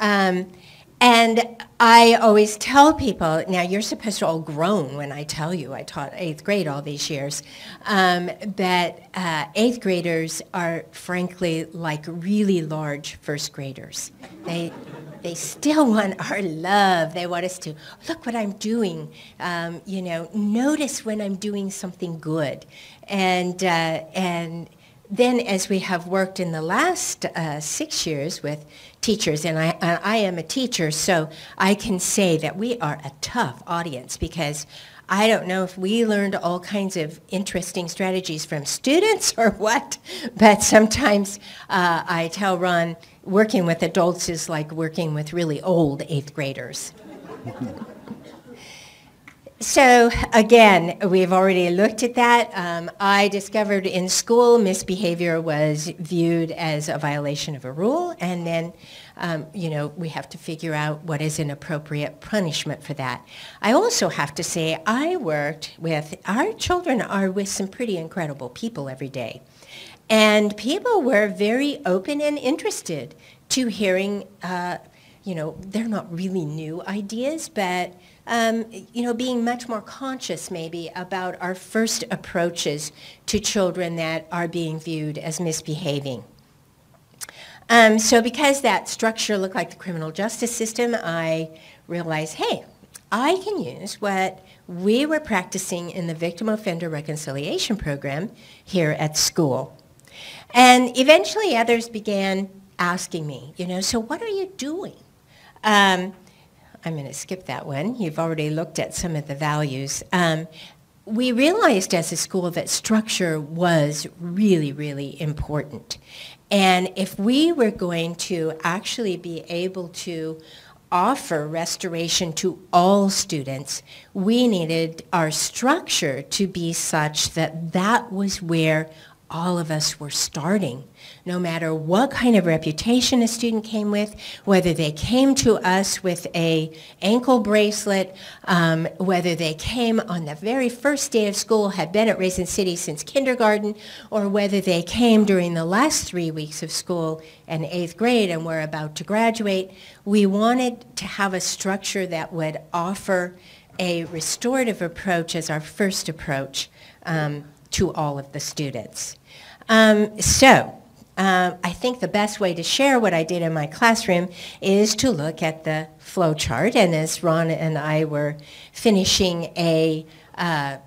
Um, and I always tell people, now you're supposed to all groan when I tell you, I taught eighth grade all these years, um, that uh, eighth graders are frankly like really large first graders. They, they still want our love. They want us to, look what I'm doing, um, you know, notice when I'm doing something good. And, uh, and then as we have worked in the last uh, six years with teachers, and I, I am a teacher, so I can say that we are a tough audience because I don't know if we learned all kinds of interesting strategies from students or what, but sometimes uh, I tell Ron, working with adults is like working with really old eighth graders. So again, we've already looked at that. Um, I discovered in school misbehavior was viewed as a violation of a rule, and then, um, you know, we have to figure out what is an appropriate punishment for that. I also have to say I worked with, our children are with some pretty incredible people every day. And people were very open and interested to hearing, uh, you know, they're not really new ideas, but um, you know, being much more conscious maybe about our first approaches to children that are being viewed as misbehaving. Um, so because that structure looked like the criminal justice system, I realized, hey, I can use what we were practicing in the Victim Offender Reconciliation Program here at school. And eventually others began asking me, you know, so what are you doing? Um, I'm going to skip that one. You've already looked at some of the values. Um, we realized as a school that structure was really, really important. And if we were going to actually be able to offer restoration to all students, we needed our structure to be such that that was where all of us were starting no matter what kind of reputation a student came with, whether they came to us with a ankle bracelet, um, whether they came on the very first day of school, had been at Raisin City since kindergarten, or whether they came during the last three weeks of school in eighth grade and were about to graduate, we wanted to have a structure that would offer a restorative approach as our first approach um, to all of the students. Um, so um, I think the best way to share what I did in my classroom is to look at the flow chart. And as Ron and I were finishing a uh,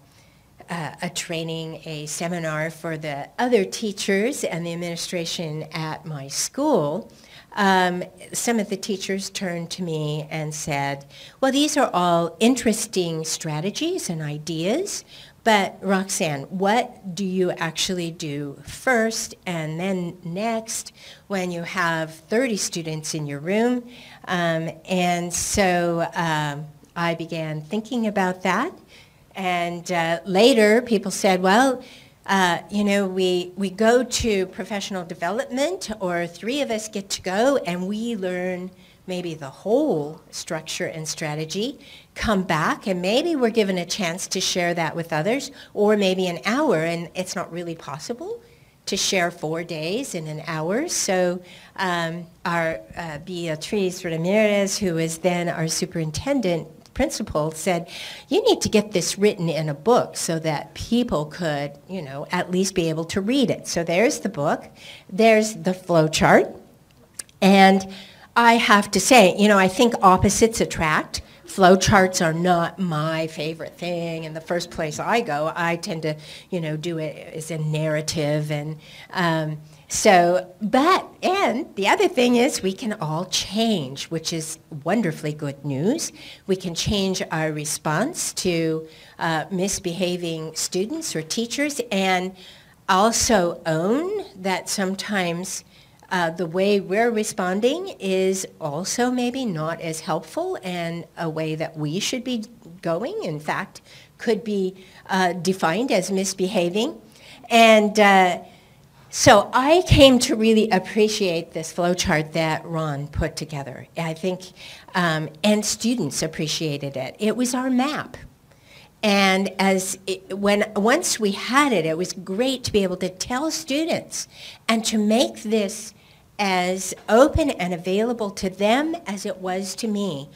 uh, a training, a seminar for the other teachers and the administration at my school, um, some of the teachers turned to me and said, well, these are all interesting strategies and ideas, but Roxanne, what do you actually do first and then next when you have 30 students in your room? Um, and so um, I began thinking about that. And uh, later people said, well, uh, you know, we, we go to professional development or three of us get to go and we learn maybe the whole structure and strategy, come back and maybe we're given a chance to share that with others or maybe an hour and it's not really possible to share four days in an hour. So um, our uh, Beatriz Ramirez, who is then our superintendent principal, said, you need to get this written in a book so that people could, you know, at least be able to read it. So there's the book. There's the flow chart. And I have to say, you know, I think opposites attract. Flowcharts are not my favorite thing. In the first place I go, I tend to, you know, do it as a narrative and um, so, but, and the other thing is we can all change, which is wonderfully good news. We can change our response to uh, misbehaving students or teachers and also own that sometimes uh, the way we're responding is also maybe not as helpful and a way that we should be going, in fact, could be uh, defined as misbehaving. And uh, so I came to really appreciate this flowchart that Ron put together. I think, um, and students appreciated it. It was our map. And as it, when once we had it, it was great to be able to tell students and to make this as open and available to them as it was to me,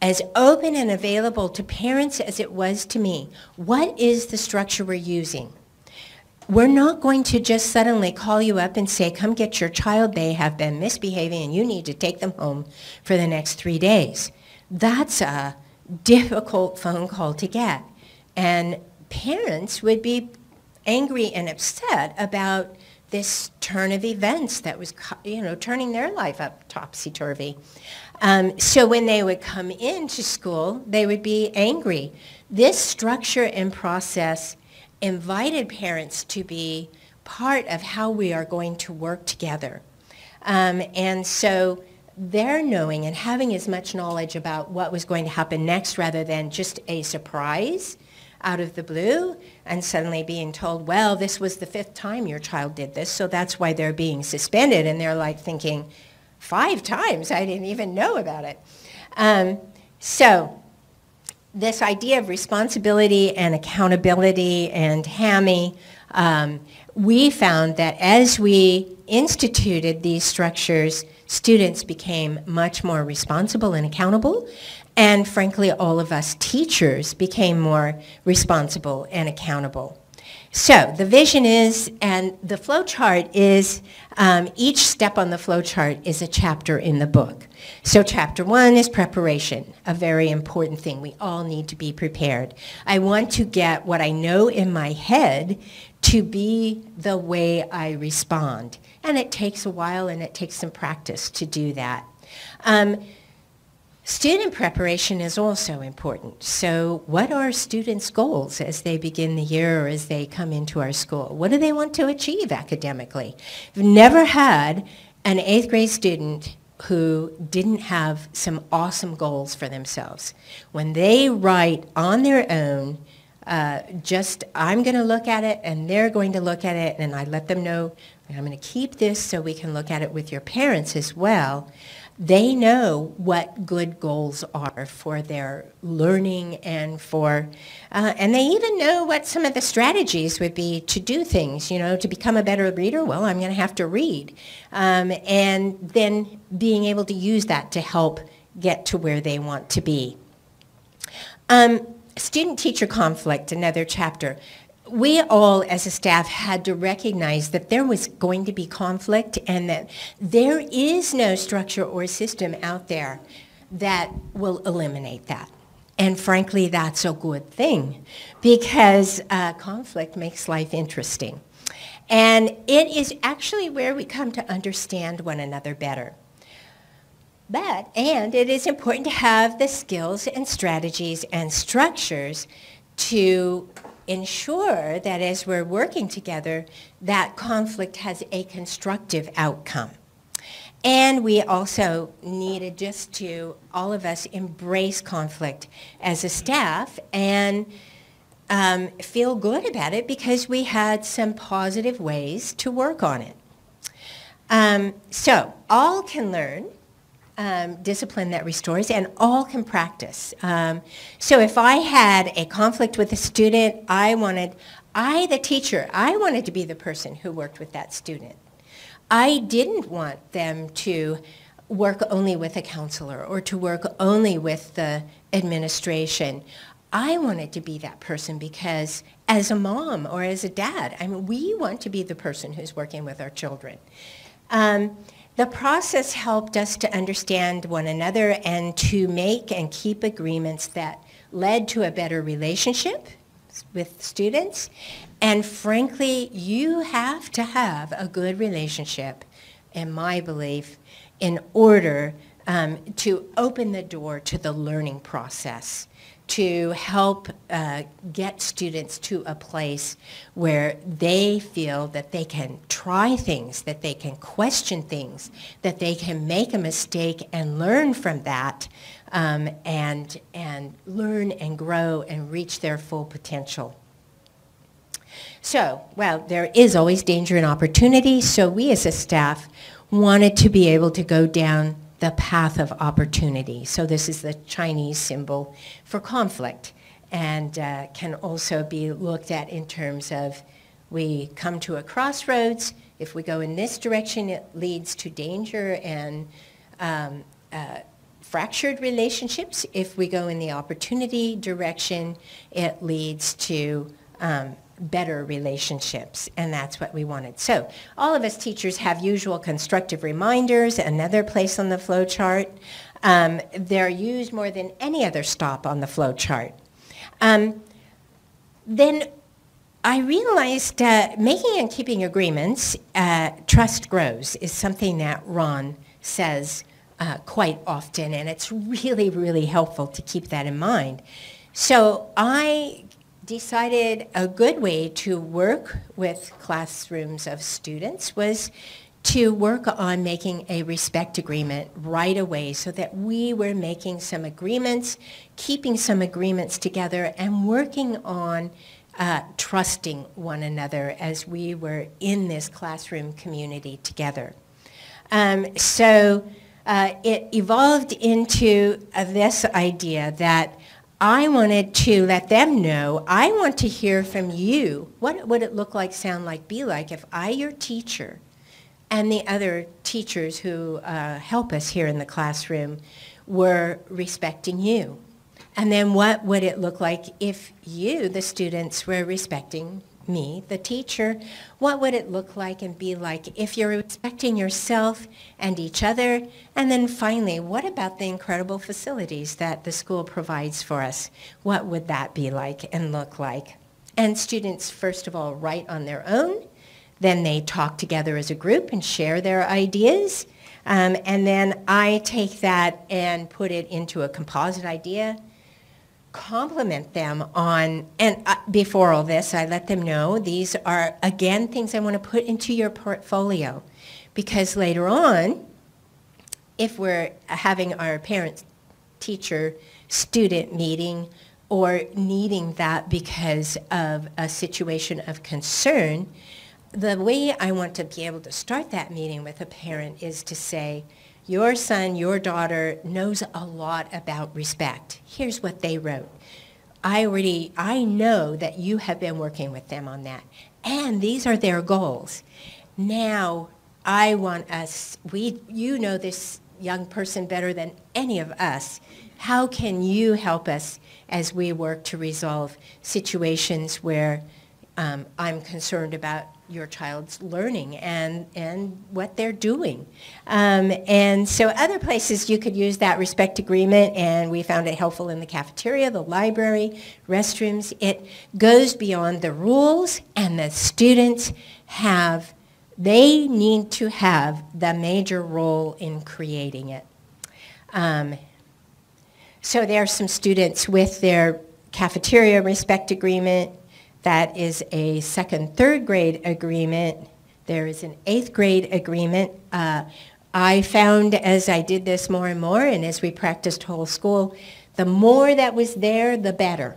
as open and available to parents as it was to me. What is the structure we're using? We're not going to just suddenly call you up and say, come get your child, they have been misbehaving and you need to take them home for the next three days. That's a difficult phone call to get. And parents would be angry and upset about this turn of events that was, you know, turning their life up topsy-turvy. Um, so when they would come into school, they would be angry. This structure and process invited parents to be part of how we are going to work together. Um, and so their knowing and having as much knowledge about what was going to happen next rather than just a surprise out of the blue and suddenly being told, well, this was the fifth time your child did this, so that's why they're being suspended. And they're like thinking, five times? I didn't even know about it. Um, so this idea of responsibility and accountability and hammy, um, we found that as we instituted these structures, students became much more responsible and accountable. And frankly, all of us teachers became more responsible and accountable. So the vision is, and the flow chart is, um, each step on the flow chart is a chapter in the book. So chapter one is preparation, a very important thing. We all need to be prepared. I want to get what I know in my head to be the way I respond. And it takes a while and it takes some practice to do that. Um, Student preparation is also important. So what are students' goals as they begin the year or as they come into our school? What do they want to achieve academically? We've never had an eighth grade student who didn't have some awesome goals for themselves. When they write on their own, uh, just I'm going to look at it and they're going to look at it and I let them know I'm going to keep this so we can look at it with your parents as well. They know what good goals are for their learning and for, uh, and they even know what some of the strategies would be to do things, you know, to become a better reader. Well, I'm going to have to read. Um, and then being able to use that to help get to where they want to be. Um, Student-teacher conflict, another chapter we all as a staff had to recognize that there was going to be conflict and that there is no structure or system out there that will eliminate that. And frankly, that's a good thing because uh, conflict makes life interesting. And it is actually where we come to understand one another better. But, and it is important to have the skills and strategies and structures to ensure that as we're working together, that conflict has a constructive outcome. And we also needed just to, all of us, embrace conflict as a staff and um, feel good about it because we had some positive ways to work on it. Um, so all can learn um, discipline that restores, and all can practice. Um, so if I had a conflict with a student, I wanted, I, the teacher, I wanted to be the person who worked with that student. I didn't want them to work only with a counselor or to work only with the administration. I wanted to be that person because as a mom or as a dad, I mean, we want to be the person who's working with our children. Um, the process helped us to understand one another and to make and keep agreements that led to a better relationship with students. And frankly, you have to have a good relationship, in my belief, in order um, to open the door to the learning process to help uh, get students to a place where they feel that they can try things, that they can question things, that they can make a mistake and learn from that um, and, and learn and grow and reach their full potential. So, well, there is always danger and opportunity, so we as a staff wanted to be able to go down the path of opportunity. So this is the Chinese symbol for conflict and uh, can also be looked at in terms of we come to a crossroads. If we go in this direction, it leads to danger and um, uh, fractured relationships. If we go in the opportunity direction, it leads to um, better relationships, and that's what we wanted. So all of us teachers have usual constructive reminders, another place on the flow chart. Um, they're used more than any other stop on the flow chart. Um, then I realized uh, making and keeping agreements, uh, trust grows, is something that Ron says uh, quite often, and it's really, really helpful to keep that in mind. So I decided a good way to work with classrooms of students was to work on making a respect agreement right away so that we were making some agreements, keeping some agreements together, and working on uh, trusting one another as we were in this classroom community together. Um, so uh, it evolved into uh, this idea that I wanted to let them know, I want to hear from you. What would it look like, sound like, be like if I, your teacher, and the other teachers who uh, help us here in the classroom were respecting you? And then what would it look like if you, the students, were respecting me, the teacher? What would it look like and be like if you're respecting yourself and each other? And then finally, what about the incredible facilities that the school provides for us? What would that be like and look like? And students, first of all, write on their own then they talk together as a group and share their ideas. Um, and then I take that and put it into a composite idea, compliment them on, and uh, before all this, I let them know these are, again, things I want to put into your portfolio. Because later on, if we're having our parent teacher student meeting or needing that because of a situation of concern, the way I want to be able to start that meeting with a parent is to say, your son, your daughter knows a lot about respect. Here's what they wrote. I already, I know that you have been working with them on that. And these are their goals. Now, I want us, we, you know this young person better than any of us. How can you help us as we work to resolve situations where um, I'm concerned about your child's learning and, and what they're doing. Um, and so other places you could use that respect agreement and we found it helpful in the cafeteria, the library, restrooms. It goes beyond the rules and the students have, they need to have the major role in creating it. Um, so there are some students with their cafeteria respect agreement that is a second, third grade agreement. There is an eighth grade agreement. Uh, I found as I did this more and more, and as we practiced whole school, the more that was there, the better.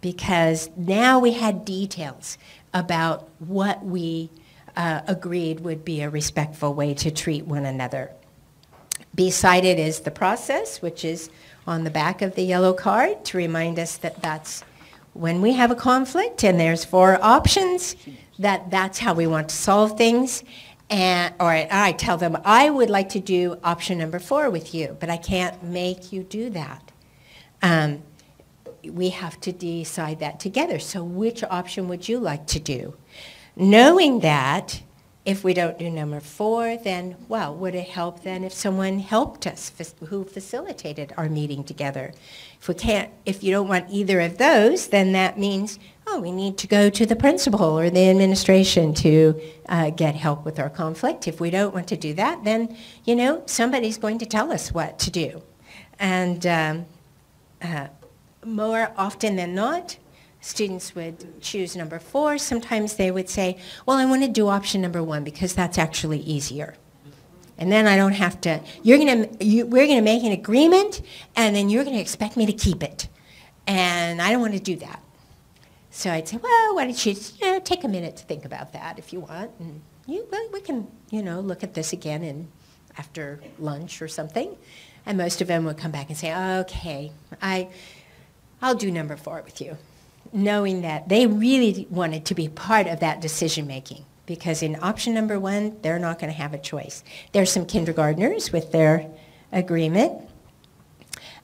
Because now we had details about what we uh, agreed would be a respectful way to treat one another. Beside it is the process, which is on the back of the yellow card to remind us that that's when we have a conflict and there's four options, that that's how we want to solve things. And, or I tell them, I would like to do option number four with you, but I can't make you do that. Um, we have to decide that together. So which option would you like to do? Knowing that, if we don't do number four, then, well, would it help then if someone helped us who facilitated our meeting together? If we can't, if you don't want either of those, then that means, oh, we need to go to the principal or the administration to uh, get help with our conflict. If we don't want to do that, then, you know, somebody's going to tell us what to do. And um, uh, more often than not, students would choose number four. Sometimes they would say, well, I want to do option number one because that's actually easier. And then I don't have to, you're gonna, you, we're going to make an agreement and then you're going to expect me to keep it. And I don't want to do that. So I'd say, well, why don't you, you know, eh, take a minute to think about that if you want. And you, well, we can, you know, look at this again in, after lunch or something. And most of them would come back and say, okay, I, I'll do number four with you knowing that they really wanted to be part of that decision making because in option number one, they're not going to have a choice. There's some kindergartners with their agreement.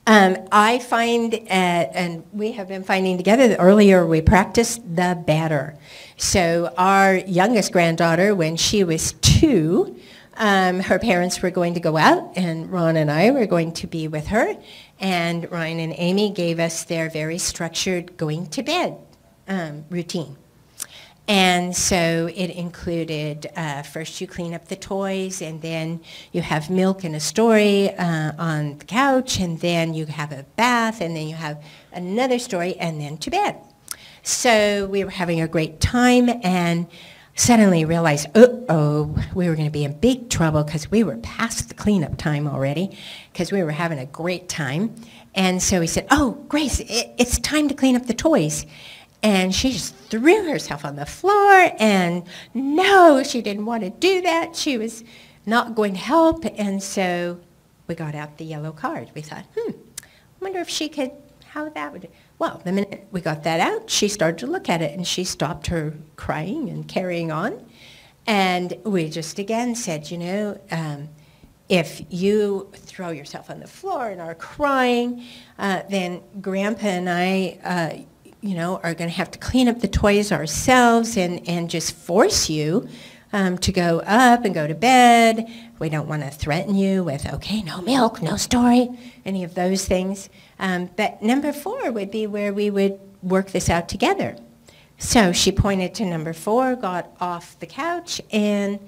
Um, I find, uh, and we have been finding together, the earlier we practice, the better. So our youngest granddaughter, when she was two, um, her parents were going to go out, and Ron and I were going to be with her. And Ryan and Amy gave us their very structured going to bed um, routine. And so it included uh, first you clean up the toys, and then you have milk and a story uh, on the couch, and then you have a bath, and then you have another story, and then to bed. So we were having a great time, and suddenly realized, uh-oh, we were going to be in big trouble because we were past the cleanup time already because we were having a great time. And so he said, oh, Grace, it, it's time to clean up the toys. And she just threw herself on the floor and no, she didn't want to do that. She was not going to help. And so we got out the yellow card. We thought, hmm, I wonder if she could, how that would, well, the minute we got that out, she started to look at it and she stopped her crying and carrying on. And we just again said, you know, um, if you throw yourself on the floor and are crying, uh, then Grandpa and I, uh, you know, are going to have to clean up the toys ourselves and, and just force you um, to go up and go to bed. We don't want to threaten you with, okay, no milk, no story, any of those things. Um, but number four would be where we would work this out together. So she pointed to number four, got off the couch, and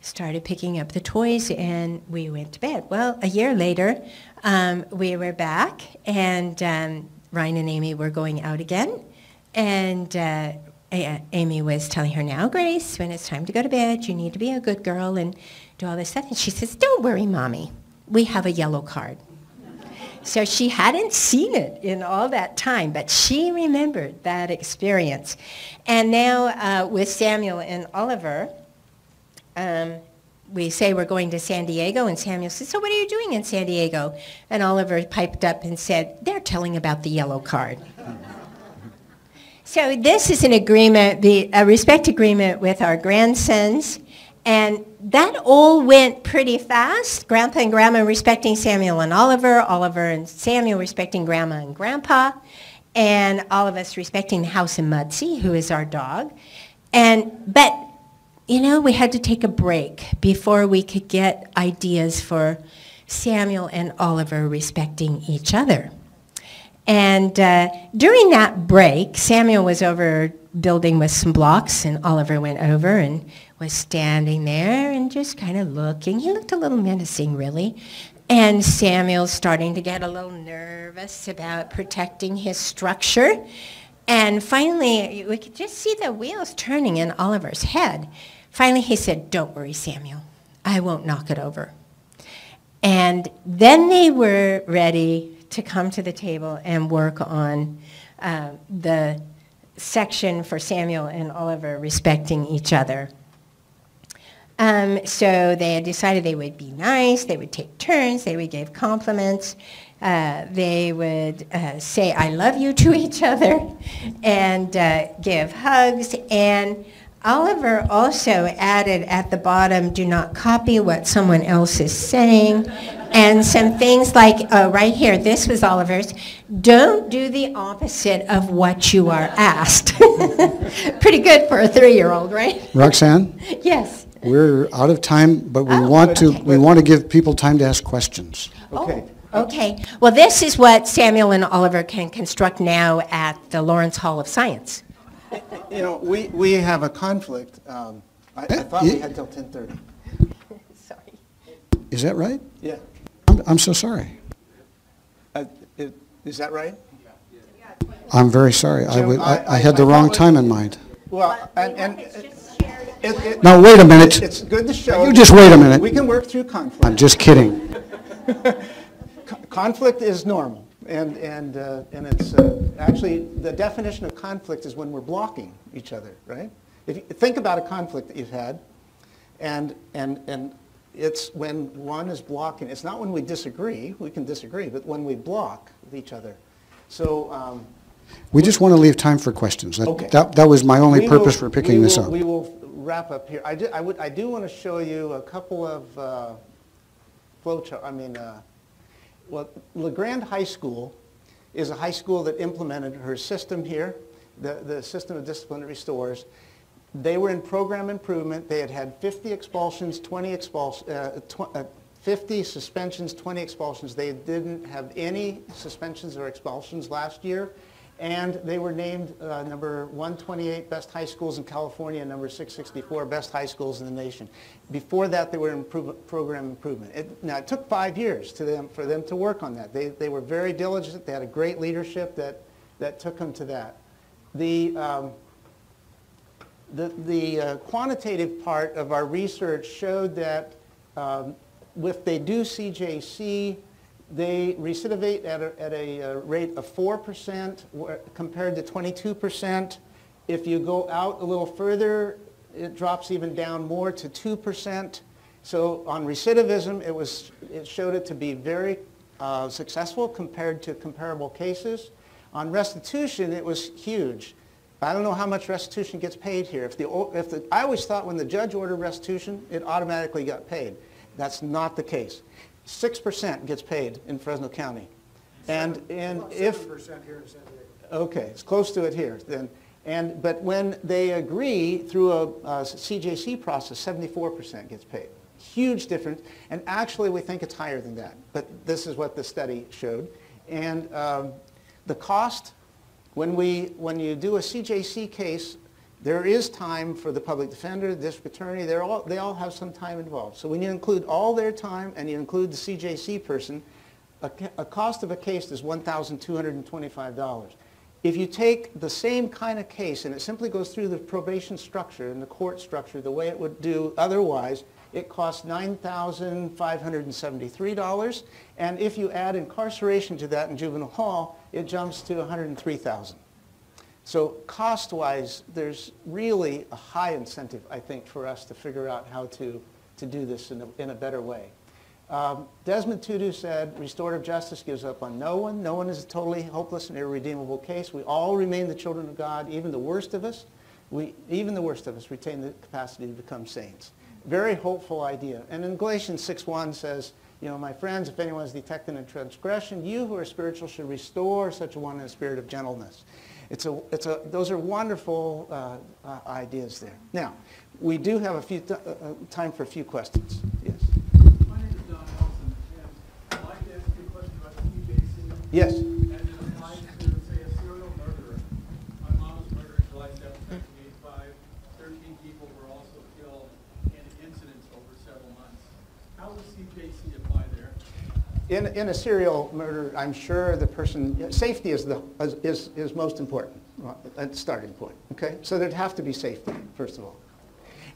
started picking up the toys, and we went to bed. Well, a year later, um, we were back, and um, Ryan and Amy were going out again, and uh, Amy was telling her, now, Grace, when it's time to go to bed, you need to be a good girl and do all this stuff. And she says, don't worry, Mommy. We have a yellow card. So she hadn't seen it in all that time, but she remembered that experience. And now uh, with Samuel and Oliver, um, we say we're going to San Diego, and Samuel says, so what are you doing in San Diego? And Oliver piped up and said, they're telling about the yellow card. So this is an agreement, the a respect agreement with our grandsons, and that all went pretty fast. Grandpa and Grandma respecting Samuel and Oliver, Oliver and Samuel respecting Grandma and Grandpa, and all of us respecting the house and Mudsy, who is our dog. And but you know, we had to take a break before we could get ideas for Samuel and Oliver respecting each other. And uh, during that break, Samuel was over building with some blocks, and Oliver went over and was standing there and just kind of looking. He looked a little menacing, really. And Samuel's starting to get a little nervous about protecting his structure. And finally, we could just see the wheels turning in Oliver's head. Finally, he said, don't worry, Samuel. I won't knock it over. And then they were ready to come to the table and work on uh, the section for Samuel and Oliver respecting each other. Um, so they had decided they would be nice, they would take turns, they would give compliments, uh, they would uh, say I love you to each other and uh, give hugs. And Oliver also added at the bottom, do not copy what someone else is saying and some things like, uh, right here, this was Oliver's, don't do the opposite of what you are asked. Pretty good for a three-year-old, right? Roxanne, Yes. we're out of time, but we Oh, want to, okay. we want to give people time to ask questions. Okay. Oh, okay. Well, this is what Samuel and Oliver can construct now at the Lawrence Hall of Science. You know, we, we have a conflict. Um, I, I thought we had till 10:30. Sorry. Is that right? Yeah. I'm, I'm so sorry. Uh, it- Is that right? I'm very sorry. I would, I- I I had the I wrong thought- time in mind. Well, and, and it- it- Now, wait a minute. it's good to show. You just wait a minute. We can work through conflict. I'm just kidding. Conflict is normal, and, and, uh, and it's, uh, actually, the definition of conflict is when we're blocking each other, right? If you think about a conflict that you've had, and, and, and it's when one is blocking, it's not when we disagree, we can disagree, but when we block each other. So, um, We just want to leave time for questions. That- Okay. That, that was my only we will- purpose for we picking this will- up. We will wrap up here. I do, I would, I do want to show you a couple of uh, flow chart, I mean, uh, well, LeGrand High School is a high school that implemented her system here, the, the system of discipline that restores. They were in program improvement. They had had 50 expulsions, 20 expulsions, uh, uh, 50 suspensions, 20 expulsions. They didn't have any suspensions or expulsions last year. And they were named uh, number 128 best high schools in California, number 664 best high schools in the nation. Before that, they were in improve, program improvement. It, now, it took five years to them, for them to work on that. They, they were very diligent. They had a great leadership that, that took them to that. The, um, the, the uh, quantitative part of our research showed that um, if they do CJC, they recidivate at a, at a uh, rate of 4% compared to 22%. If you go out a little further, it drops even down more to 2%. So on recidivism, it, was, it showed it to be very uh, successful compared to comparable cases. On restitution, it was huge. I don't know how much restitution gets paid here. If the, if the, I always thought when the judge ordered restitution, it automatically got paid. That's not the case. 6% gets paid in Fresno County. And, and if... percent here in San Diego. Okay, it's close to it here then. And, but when they agree through a, a CJC process, 74% gets paid. Huge difference. And actually, we think it's higher than that. But this is what the study showed. And um, the cost, when, we, when you do a CJC case, there is time for the public defender, the district attorney, they're all, they all have some time involved. So when you include all their time and you include the CJC person, a, a cost of a case is $1,225. If you take the same kind of case and it simply goes through the probation structure and the court structure the way it would do otherwise, it costs $9,573. And if you add incarceration to that in juvenile hall, it jumps to 103,000. So cost-wise, there's really a high incentive, I think, for us to figure out how to, to do this in a, in a better way. Um, Desmond Tutu said, restorative justice gives up on no one. No one is a totally hopeless and irredeemable case. We all remain the children of God, even the worst of us. We, even the worst of us retain the capacity to become saints. Very hopeful idea. And in Galatians 6.1 says, you know, my friends, if anyone is detected in transgression, you who are spiritual should restore such a one in a spirit of gentleness. It's a, it's a, those are wonderful uh, uh, ideas there. Now, we do have a few t- uh, uh, time for a few questions. Yes. My name is Don Nelson, and I'd like to ask you a question about. Yes. As it applies to, say, a serial murderer. My mom was murdered July seventh, nineteen eighty-five. Thirteen people were also killed in incidents over several months. How does CJC apply there? In, in a serial murder, I'm sure the person, safety is, the, is, is most important uh, at the starting point, okay? So there'd have to be safety, first of all.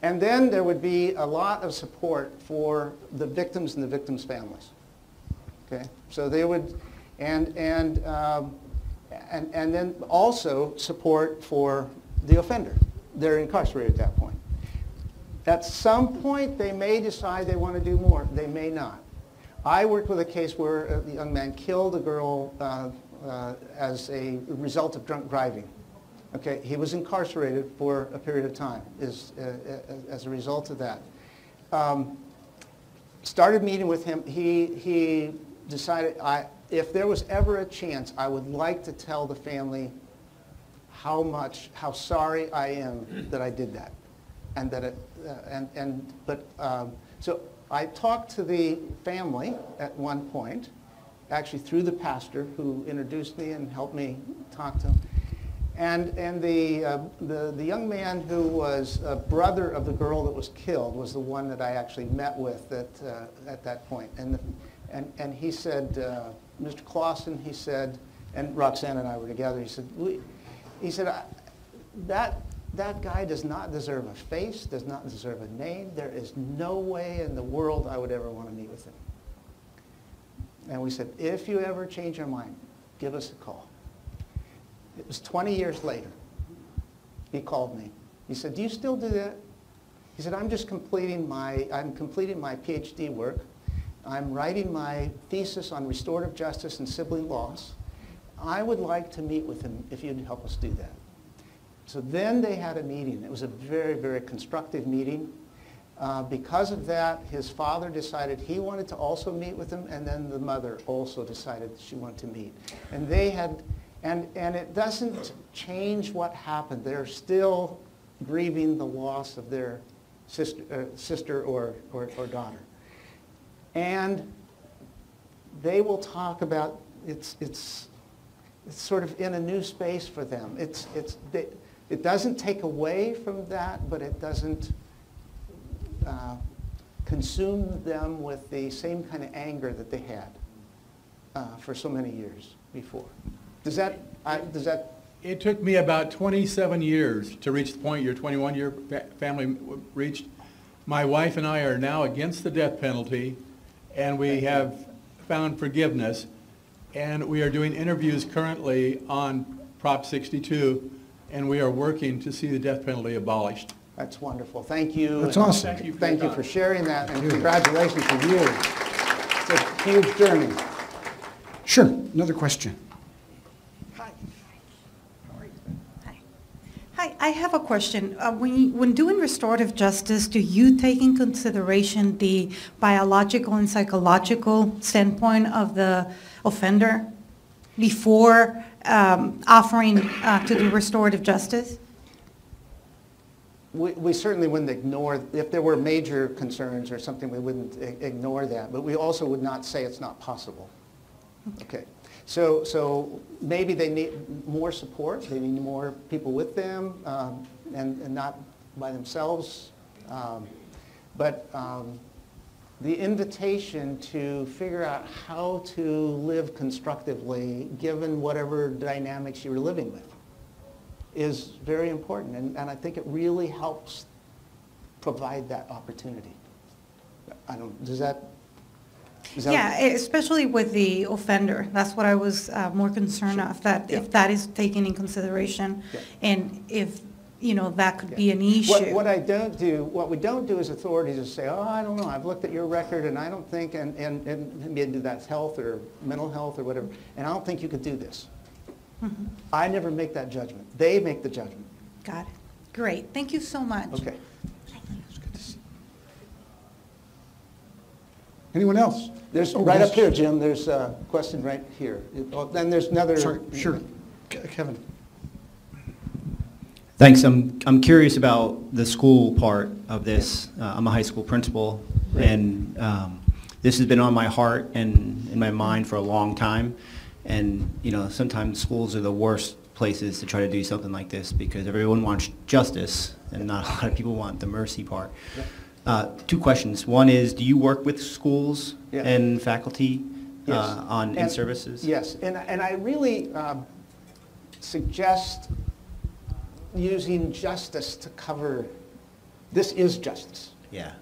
And then there would be a lot of support for the victims and the victims' families, okay? So they would, and, and, um, and, and then also support for the offender. They're incarcerated at that point. At some point, they may decide they want to do more. They may not. I worked with a case where a young man killed a girl uh, uh, as a result of drunk driving. Okay, he was incarcerated for a period of time as, uh, as a result of that. Um, started meeting with him. He, he decided I, if there was ever a chance, I would like to tell the family how much, how sorry I am that I did that. And that it, uh, and, and, but, um, so I talked to the family at one point, actually through the pastor who introduced me and helped me talk to him. And, and the, uh, the, the young man who was a brother of the girl that was killed was the one that I actually met with at, uh, at that point. And, and, and he said, uh, Mr. Claassen, he said, and Roxanne and I were together, he said, he said, that, that guy does not deserve a face, does not deserve a name. There is no way in the world I would ever want to meet with him. And we said, if you ever change your mind, give us a call. It was 20 years later. He called me. He said, do you still do that? He said, I'm just completing my, I'm completing my PhD work. I'm writing my thesis on restorative justice and sibling loss. I would like to meet with him if you'd help us do that. So then they had a meeting. It was a very, very constructive meeting. Uh, because of that, his father decided he wanted to also meet with him, and then the mother also decided she wanted to meet. And they had, and, and it doesn't change what happened. They're still grieving the loss of their sister, uh, sister or, or, or daughter. And they will talk about, it's, it's, it's sort of in a new space for them. It's, it's, they, it doesn't take away from that, but it doesn't uh, consume them with the same kind of anger that they had uh, for so many years before. Does that, I, does that It took me about 27 years to reach the point your 21-year fa- family reached. My wife and I are now against the death penalty, and we have found forgiveness. And we are doing interviews currently on Prop 62, and we are working to see the death penalty abolished. That's wonderful. Thank you. That's And awesome. Thank you for Thank you for sharing that, and congratulations to you. It's a huge journey. Sure, another question. Hi, Hi, I have a question. Uh, When you- when doing restorative justice, do you take in consideration the biological and psychological standpoint of the offender before um, offering uh, to do restorative justice? We we certainly wouldn't ignore, if there were major concerns or something, we wouldn't ignore that, but we also would not say it's not possible. Okay, so, so maybe they need more support, they need more people with them, um, and, and not by themselves. Um, But um, the invitation to figure out how to live constructively, given whatever dynamics you're living with, is very important, and, and I think it really helps provide that opportunity. I don't, does that? Yeah, especially with the offender. That's what I was uh, more concerned Sure. of, that Yeah. if that is taken in consideration Yeah. and if, you know, that could Yeah. be an issue. what I don't do, what we don't do as authorities is say, oh, I don't know, I've looked at your record and I don't think, and, and, and maybe that's health or mental health or whatever, and I don't think you could do this. Mhm. I never make that judgment. They make the judgment. Got it. Great. Thank you so much. Okay. Anyone else? There's, Oh, right yes. up here, Jim, there's a question right here. Oh, Then there's another. Sorry, sure. Ke- Kevin? Thanks. I'm, I'm curious about the school part of this. Uh, I'm a high school principal, Right. and um, this has been on my heart and in my mind for a long time. And, you know, sometimes schools are the worst places to try to do something like this because everyone wants justice, and not a lot of people want the mercy part. Uh, Two questions. One is, do you work with schools Yeah. and faculty Yes. uh, on, in And- services? Yes, and, and I really um, suggest using justice to cover, this is justice. Yeah.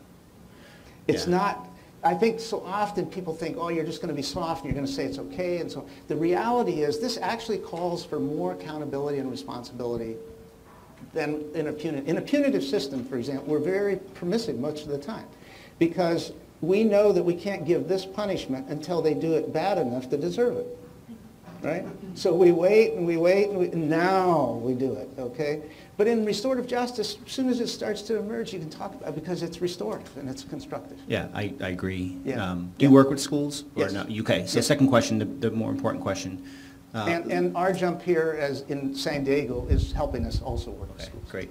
It's Yeah. not, I think so often people think, oh, you're just going to be soft and you're going to say it's okay and so. The reality is this actually calls for more accountability and responsibility than in a punitive. In a punitive system, for example, we're very permissive most of the time because we know that we can't give this punishment until they do it bad enough to deserve it. Right? So we wait and we wait and, we, and now we do it, okay? But in restorative justice, as soon as it starts to emerge, you can talk about it because it's restorative and it's constructive. Yeah, I, I agree. Yeah. Um, Do you work with schools? or Yes. no? Okay, so Yes. second question, the, the more important question. Uh, And, and our jump here as in San Diego is helping us also work with schools. great.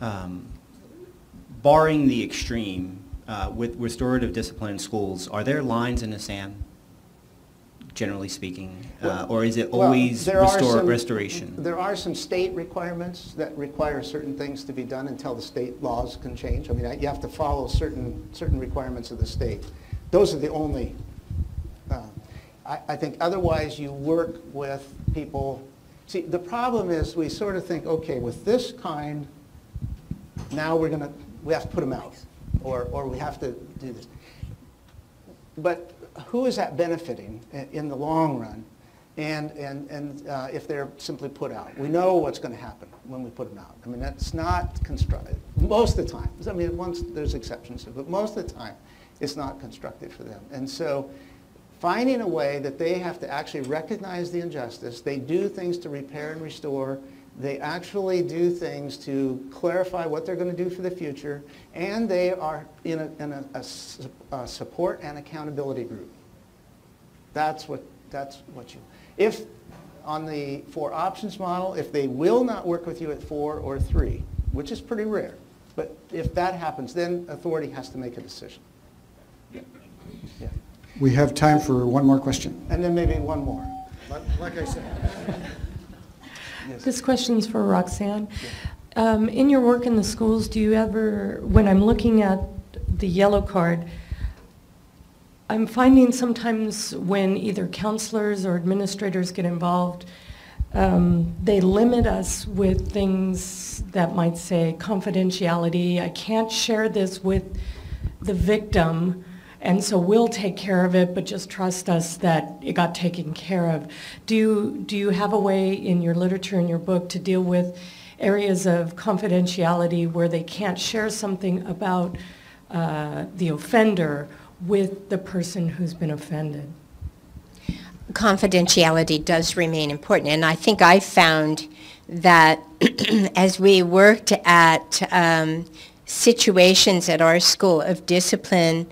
Um, Barring the extreme, uh, with restorative discipline in schools, are there lines in the sand, generally speaking? Uh, Or is it always are restore, some- restoration? There are some state requirements that require certain things to be done until the state laws can change. I mean, you have to follow certain, certain requirements of the state. Those are the only, uh, I, I think otherwise you work with people. See, the problem is we sort of think, okay, with this kind, now we're going to, we have to put them out, or, or we have to do this. But who is that benefiting in the long run? And, and, and uh, if they're simply put out? We know what's going to happen when we put them out. I mean, that's not constructive, most of the time. I mean, once, there's exceptions, but most of the time, it's not constructive for them. And so finding a way that they have to actually recognize the injustice, they do things to repair and restore, they actually do things to clarify what they're going to do for the future, and they are in a, in a, a a support and accountability group. That's what, that's what you, if, on the four options model, if they will not work with you at four or three, which is pretty rare, but if that happens, then authority has to make a decision. Yeah. Yeah. We have time for one more question. And then maybe one more. Like- Like I said. This question's for Roxanne. Um, In your work in the schools, do you ever, when I'm looking at the yellow card, I'm finding sometimes when either counselors or administrators get involved, um, they limit us with things that might say confidentiality. I can't share this with the victim, and so we'll take care of it, but just trust us that it got taken care of. Do you, do you have a way in your literature, in your book, to deal with areas of confidentiality where they can't share something about uh, the offender with the person who's been offended? confidentiality does remain important. And I think I found that as we worked at um, situations at our school of discipline,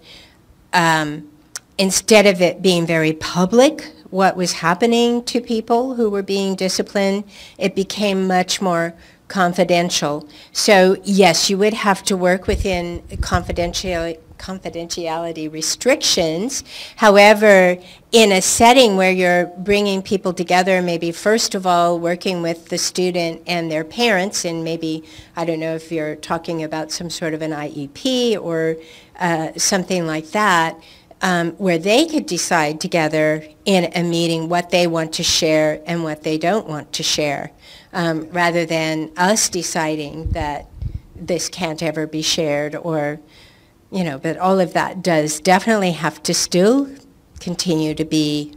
um, instead of it being very public, what was happening to people who were being disciplined, it became much more confidential. So yes, you would have to work within confidentiality confidentiality restrictions. However, in a setting where you're bringing people together, maybe first of all working with the student and their parents, and maybe, I don't know if you're talking about some sort of an IEP or uh, something like that, um, where they could decide together in a meeting what they want to share and what they don't want to share, um, rather than us deciding that this can't ever be shared or you know, but all of that does definitely have to still continue to be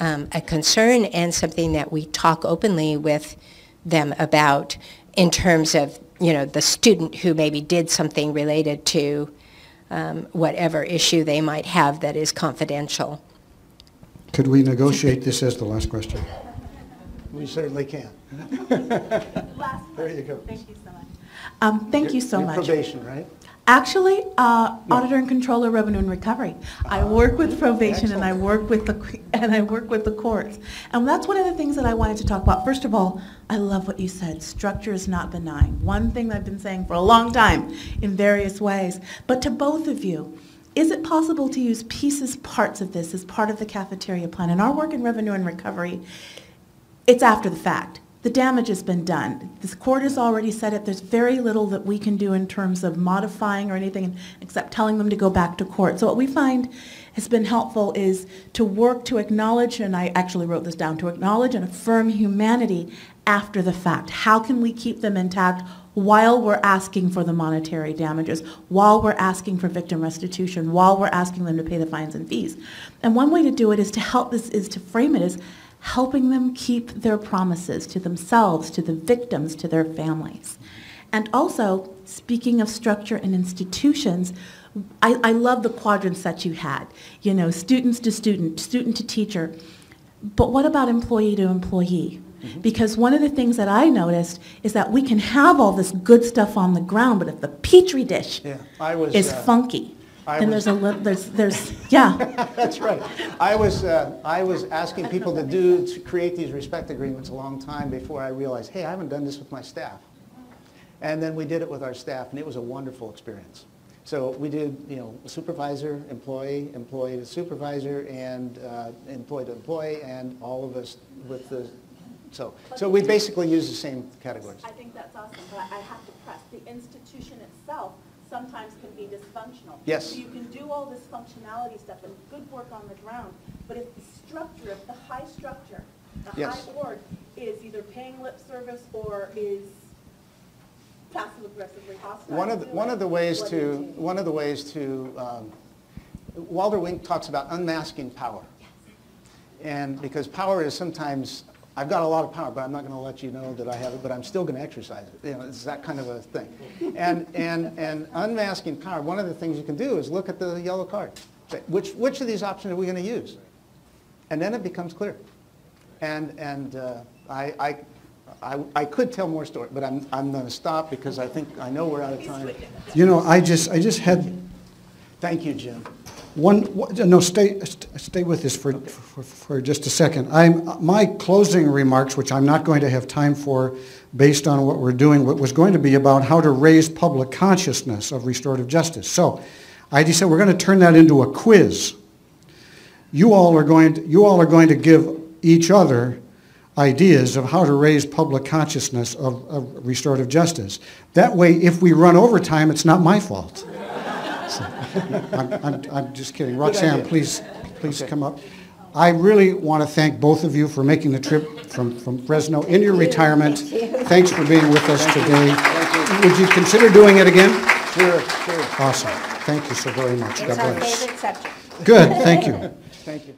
um, a concern and something that we talk openly with them about in terms of, you know, the student who maybe did something related to um, whatever issue they might have that is confidential. Could we negotiate this as the last question? We certainly can. Last There you go. Thank you so much. Um, thank you so Your much. Probation, right? Actually, uh, auditor and controller revenue and recovery. I work with probation and I work with the, and I work with the courts. And that's one of the things that I wanted to talk about. First of all, I love what you said. Structure is not benign. One thing I've been saying for a long time in various ways. But to both of you, is it possible to use pieces, parts of this as part of the cafeteria plan? And our work in revenue and recovery, it's after the fact the damage has been done. This court has already said it. There's very little that we can do in terms of modifying or anything except telling them to go back to court. So what we find has been helpful is to work to acknowledge, and I actually wrote this down, to acknowledge and affirm humanity after the fact. How can we keep them intact while we're asking for the monetary damages, while we're asking for victim restitution, while we're asking them to pay the fines and fees? And one way to do it is to help this, is to frame it as helping them keep their promises to themselves, to the victims, to their families. And also, speaking of structure and institutions, I, I love the quadrants that you had. You know, students to student, student to teacher. But what about employee to employee? Mm-hmm. Because one of the things that I noticed is that we can have all this good stuff on the ground, but if the petri dish yeah, was, is uh, funky, I and was- there's a li- there's there's yeah That's right. I was, uh, I was asking people to do, to create these respect agreements a long time before I realized, hey, I haven't done this with my staff. And then we did it with our staff, and it was a wonderful experience. So we did, you know, supervisor, employee, employee to supervisor, and uh, employee to employee, and all of us with the, so, so we basically use the same categories. I think that's awesome, but I have to press, the institution itself sometimes can be dysfunctional. Yes. So you can do all this functionality stuff and good work on the ground, but if the structure, if the high structure, the Yes. high org is either paying lip service or is passive aggressively hostile. One of, the, one of the ways what do you to, one of the ways to, um, Walter Wink talks about unmasking power. And because power is sometimes, I've got a lot of power, but I'm not going to let you know that I have it, but I'm still going to exercise it. You know, it's that kind of a thing. And, and, and unmasking power, one of the things you can do is look at the yellow card. Say, which, which of these options are we going to use? And then it becomes clear. And, and uh, I, I, I, I could tell more stories, but I'm, I'm going to stop because I think, I know we're out of time. You know, I just, I just had Thank you, Jim. One, no, stay, stay with this for, for, for just a second. I'm, my closing remarks, which I'm not going to have time for based on what we're doing, was going to be about how to raise public consciousness of restorative justice. So I decided we're going to turn that into a quiz. You all are going to, you all are going to give each other ideas of how to raise public consciousness of, of restorative justice. That way, if we run over time, it's not my fault. I'm, I'm, I'm just kidding. Roxanne, please, please Okay. come up. I really want to thank both of you for making the trip from, from Fresno in your retirement. Thanks for being with us today. Would you consider doing it again? Sure, sure. Awesome. Thank you so very much. God It's our bless. favorite subject. Good, thank you. Thank you.